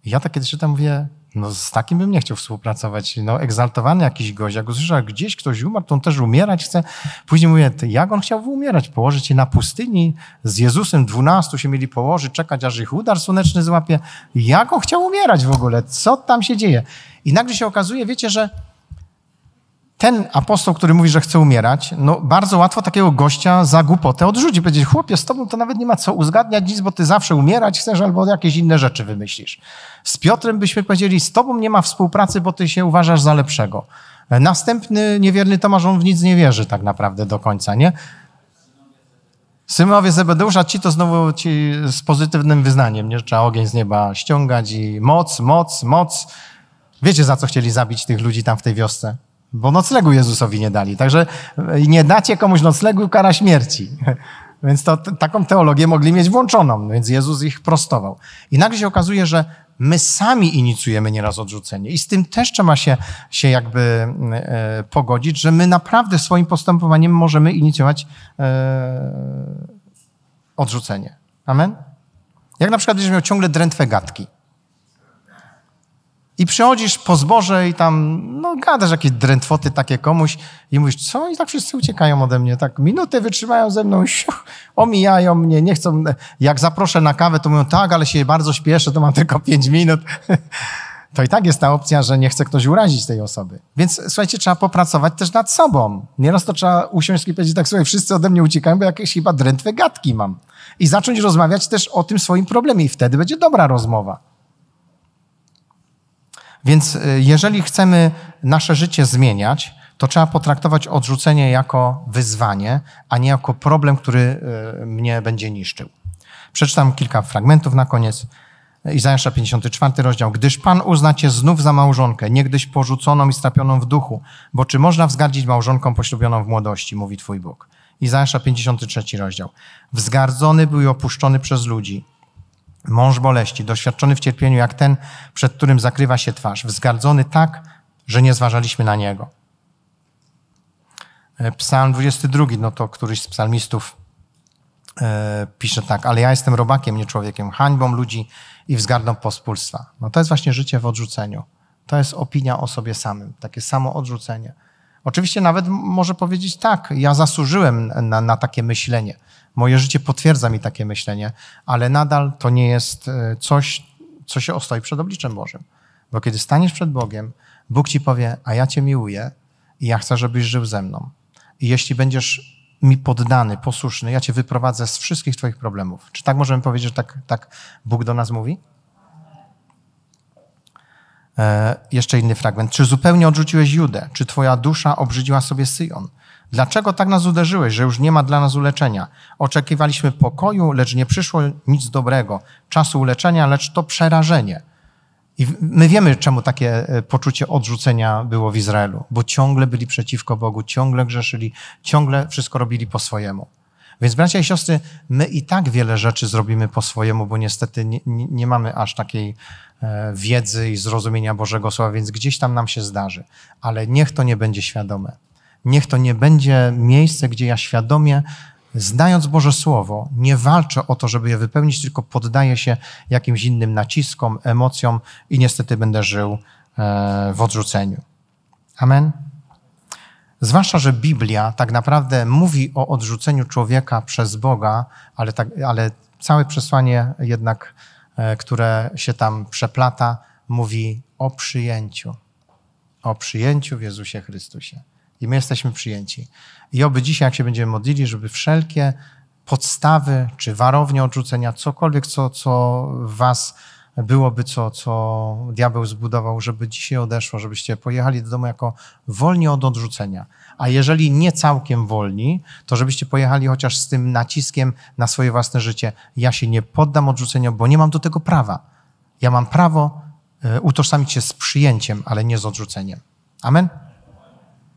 I ja tak kiedy czytam, mówię, no z takim bym nie chciał współpracować. No egzaltowany jakiś gość, jak usłyszał, gdzieś ktoś umarł, to on też umierać chce. Później mówię, jak on chciał umierać? Położyć się na pustyni z Jezusem, dwunastu się mieli położyć, czekać, aż ich udar słoneczny złapie. Jak on chciał umierać w ogóle? Co tam się dzieje? I nagle się okazuje, wiecie, że ten apostoł, który mówi, że chce umierać, no bardzo łatwo takiego gościa za głupotę odrzuci. Powiedzieć, chłopie, z tobą to nawet nie ma co uzgadniać nic, bo ty zawsze umierać chcesz albo jakieś inne rzeczy wymyślisz. Z Piotrem byśmy powiedzieli, z tobą nie ma współpracy, bo ty się uważasz za lepszego. Następny niewierny Tomasz, on w nic nie wierzy tak naprawdę do końca, nie? Synowie Zebedeusza, ci to znowu ci z pozytywnym wyznaniem, nie? Trzeba ogień z nieba ściągać i moc, moc, moc. Wiecie, za co chcieli zabić tych ludzi tam w tej wiosce? Bo noclegu Jezusowi nie dali. Także e, nie dacie komuś noclegu, kara śmierci. Więc to, taką teologię mogli mieć włączoną, więc Jezus ich prostował. I nagle się okazuje, że my sami inicjujemy nieraz odrzucenie. I z tym też trzeba się, się jakby e, pogodzić, że my naprawdę swoim postępowaniem możemy inicjować e, odrzucenie. Amen? Jak na przykład, gdybyś miał ciągle drętwe gadki. I przychodzisz po zboże i tam, no, gadasz jakieś drętwoty takie komuś i mówisz, co? I tak wszyscy uciekają ode mnie. Tak minutę wytrzymają ze mną, siuch, omijają mnie, nie chcą. Jak zaproszę na kawę, to mówią, tak, ale się bardzo śpieszę, to mam tylko pięć minut. To i tak jest ta opcja, że nie chce ktoś urazić tej osoby. Więc słuchajcie, trzeba popracować też nad sobą. Nieraz to trzeba usiąść i powiedzieć tak, słuchaj, wszyscy ode mnie uciekają, bo jakieś chyba drętwe gadki mam. I zacząć rozmawiać też o tym swoim problemie i wtedy będzie dobra rozmowa. Więc y, jeżeli chcemy nasze życie zmieniać, to trzeba potraktować odrzucenie jako wyzwanie, a nie jako problem, który y, mnie będzie niszczył. Przeczytam kilka fragmentów na koniec. Izajasza 54 rozdział. Gdyż Pan uzna cię znów za małżonkę, niegdyś porzuconą i strapioną w duchu, bo czy można wzgardzić małżonką poślubioną w młodości, mówi Twój Bóg. Izajasza 53 rozdział. Wzgardzony był i opuszczony przez ludzi, Mąż boleści, doświadczony w cierpieniu jak ten, przed którym zakrywa się twarz, wzgardzony tak, że nie zważaliśmy na niego. E, Psalm 22, no to któryś z psalmistów e, pisze tak, ale ja jestem robakiem, nie człowiekiem, hańbą ludzi i wzgardą pospólstwa. No to jest właśnie życie w odrzuceniu. To jest opinia o sobie samym, takie samo odrzucenie. Oczywiście nawet może powiedzieć tak, ja zasłużyłem na, na takie myślenie. Moje życie potwierdza mi takie myślenie, ale nadal to nie jest e, coś, co się ostoi przed obliczem Bożym. Bo kiedy staniesz przed Bogiem, Bóg ci powie, a ja cię miłuję i ja chcę, żebyś żył ze mną. I jeśli będziesz mi poddany, posłuszny, ja cię wyprowadzę z wszystkich twoich problemów. Czy tak możemy powiedzieć, że tak, tak Bóg do nas mówi? E, jeszcze inny fragment. Czy zupełnie odrzuciłeś Judę? Czy twoja dusza obrzydziła sobie Syjon? Dlaczego tak nas uderzyłeś, że już nie ma dla nas uleczenia? Oczekiwaliśmy pokoju, lecz nie przyszło nic dobrego. Czasu uleczenia, lecz to przerażenie. I my wiemy, czemu takie e, poczucie odrzucenia było w Izraelu, bo ciągle byli przeciwko Bogu, ciągle grzeszyli, ciągle wszystko robili po swojemu. Więc bracia i siostry, my i tak wiele rzeczy zrobimy po swojemu, bo niestety nie, nie mamy aż takiej e, wiedzy i zrozumienia Bożego Słowa, więc gdzieś tam nam się zdarzy. Ale niech to nie będzie świadome. Niech to nie będzie miejsce, gdzie ja świadomie, znając Boże Słowo, nie walczę o to, żeby je wypełnić, tylko poddaję się jakimś innym naciskom, emocjom i niestety będę żył e, w odrzuceniu. Amen. Zwłaszcza, że Biblia tak naprawdę mówi o odrzuceniu człowieka przez Boga, ale, tak, ale całe przesłanie jednak, e, które się tam przeplata, mówi o przyjęciu. O przyjęciu w Jezusie Chrystusie. i my jesteśmy przyjęci. I oby dzisiaj, jak się będziemy modlili, żeby wszelkie podstawy czy warownie odrzucenia, cokolwiek, co, co was byłoby, co, co diabeł zbudował, żeby dzisiaj odeszło, żebyście pojechali do domu jako wolni od odrzucenia. A jeżeli nie całkiem wolni, to żebyście pojechali chociaż z tym naciskiem na swoje własne życie. Ja się nie poddam odrzuceniu, bo nie mam do tego prawa. Ja mam prawo e, utożsamić się z przyjęciem, ale nie z odrzuceniem. Amen?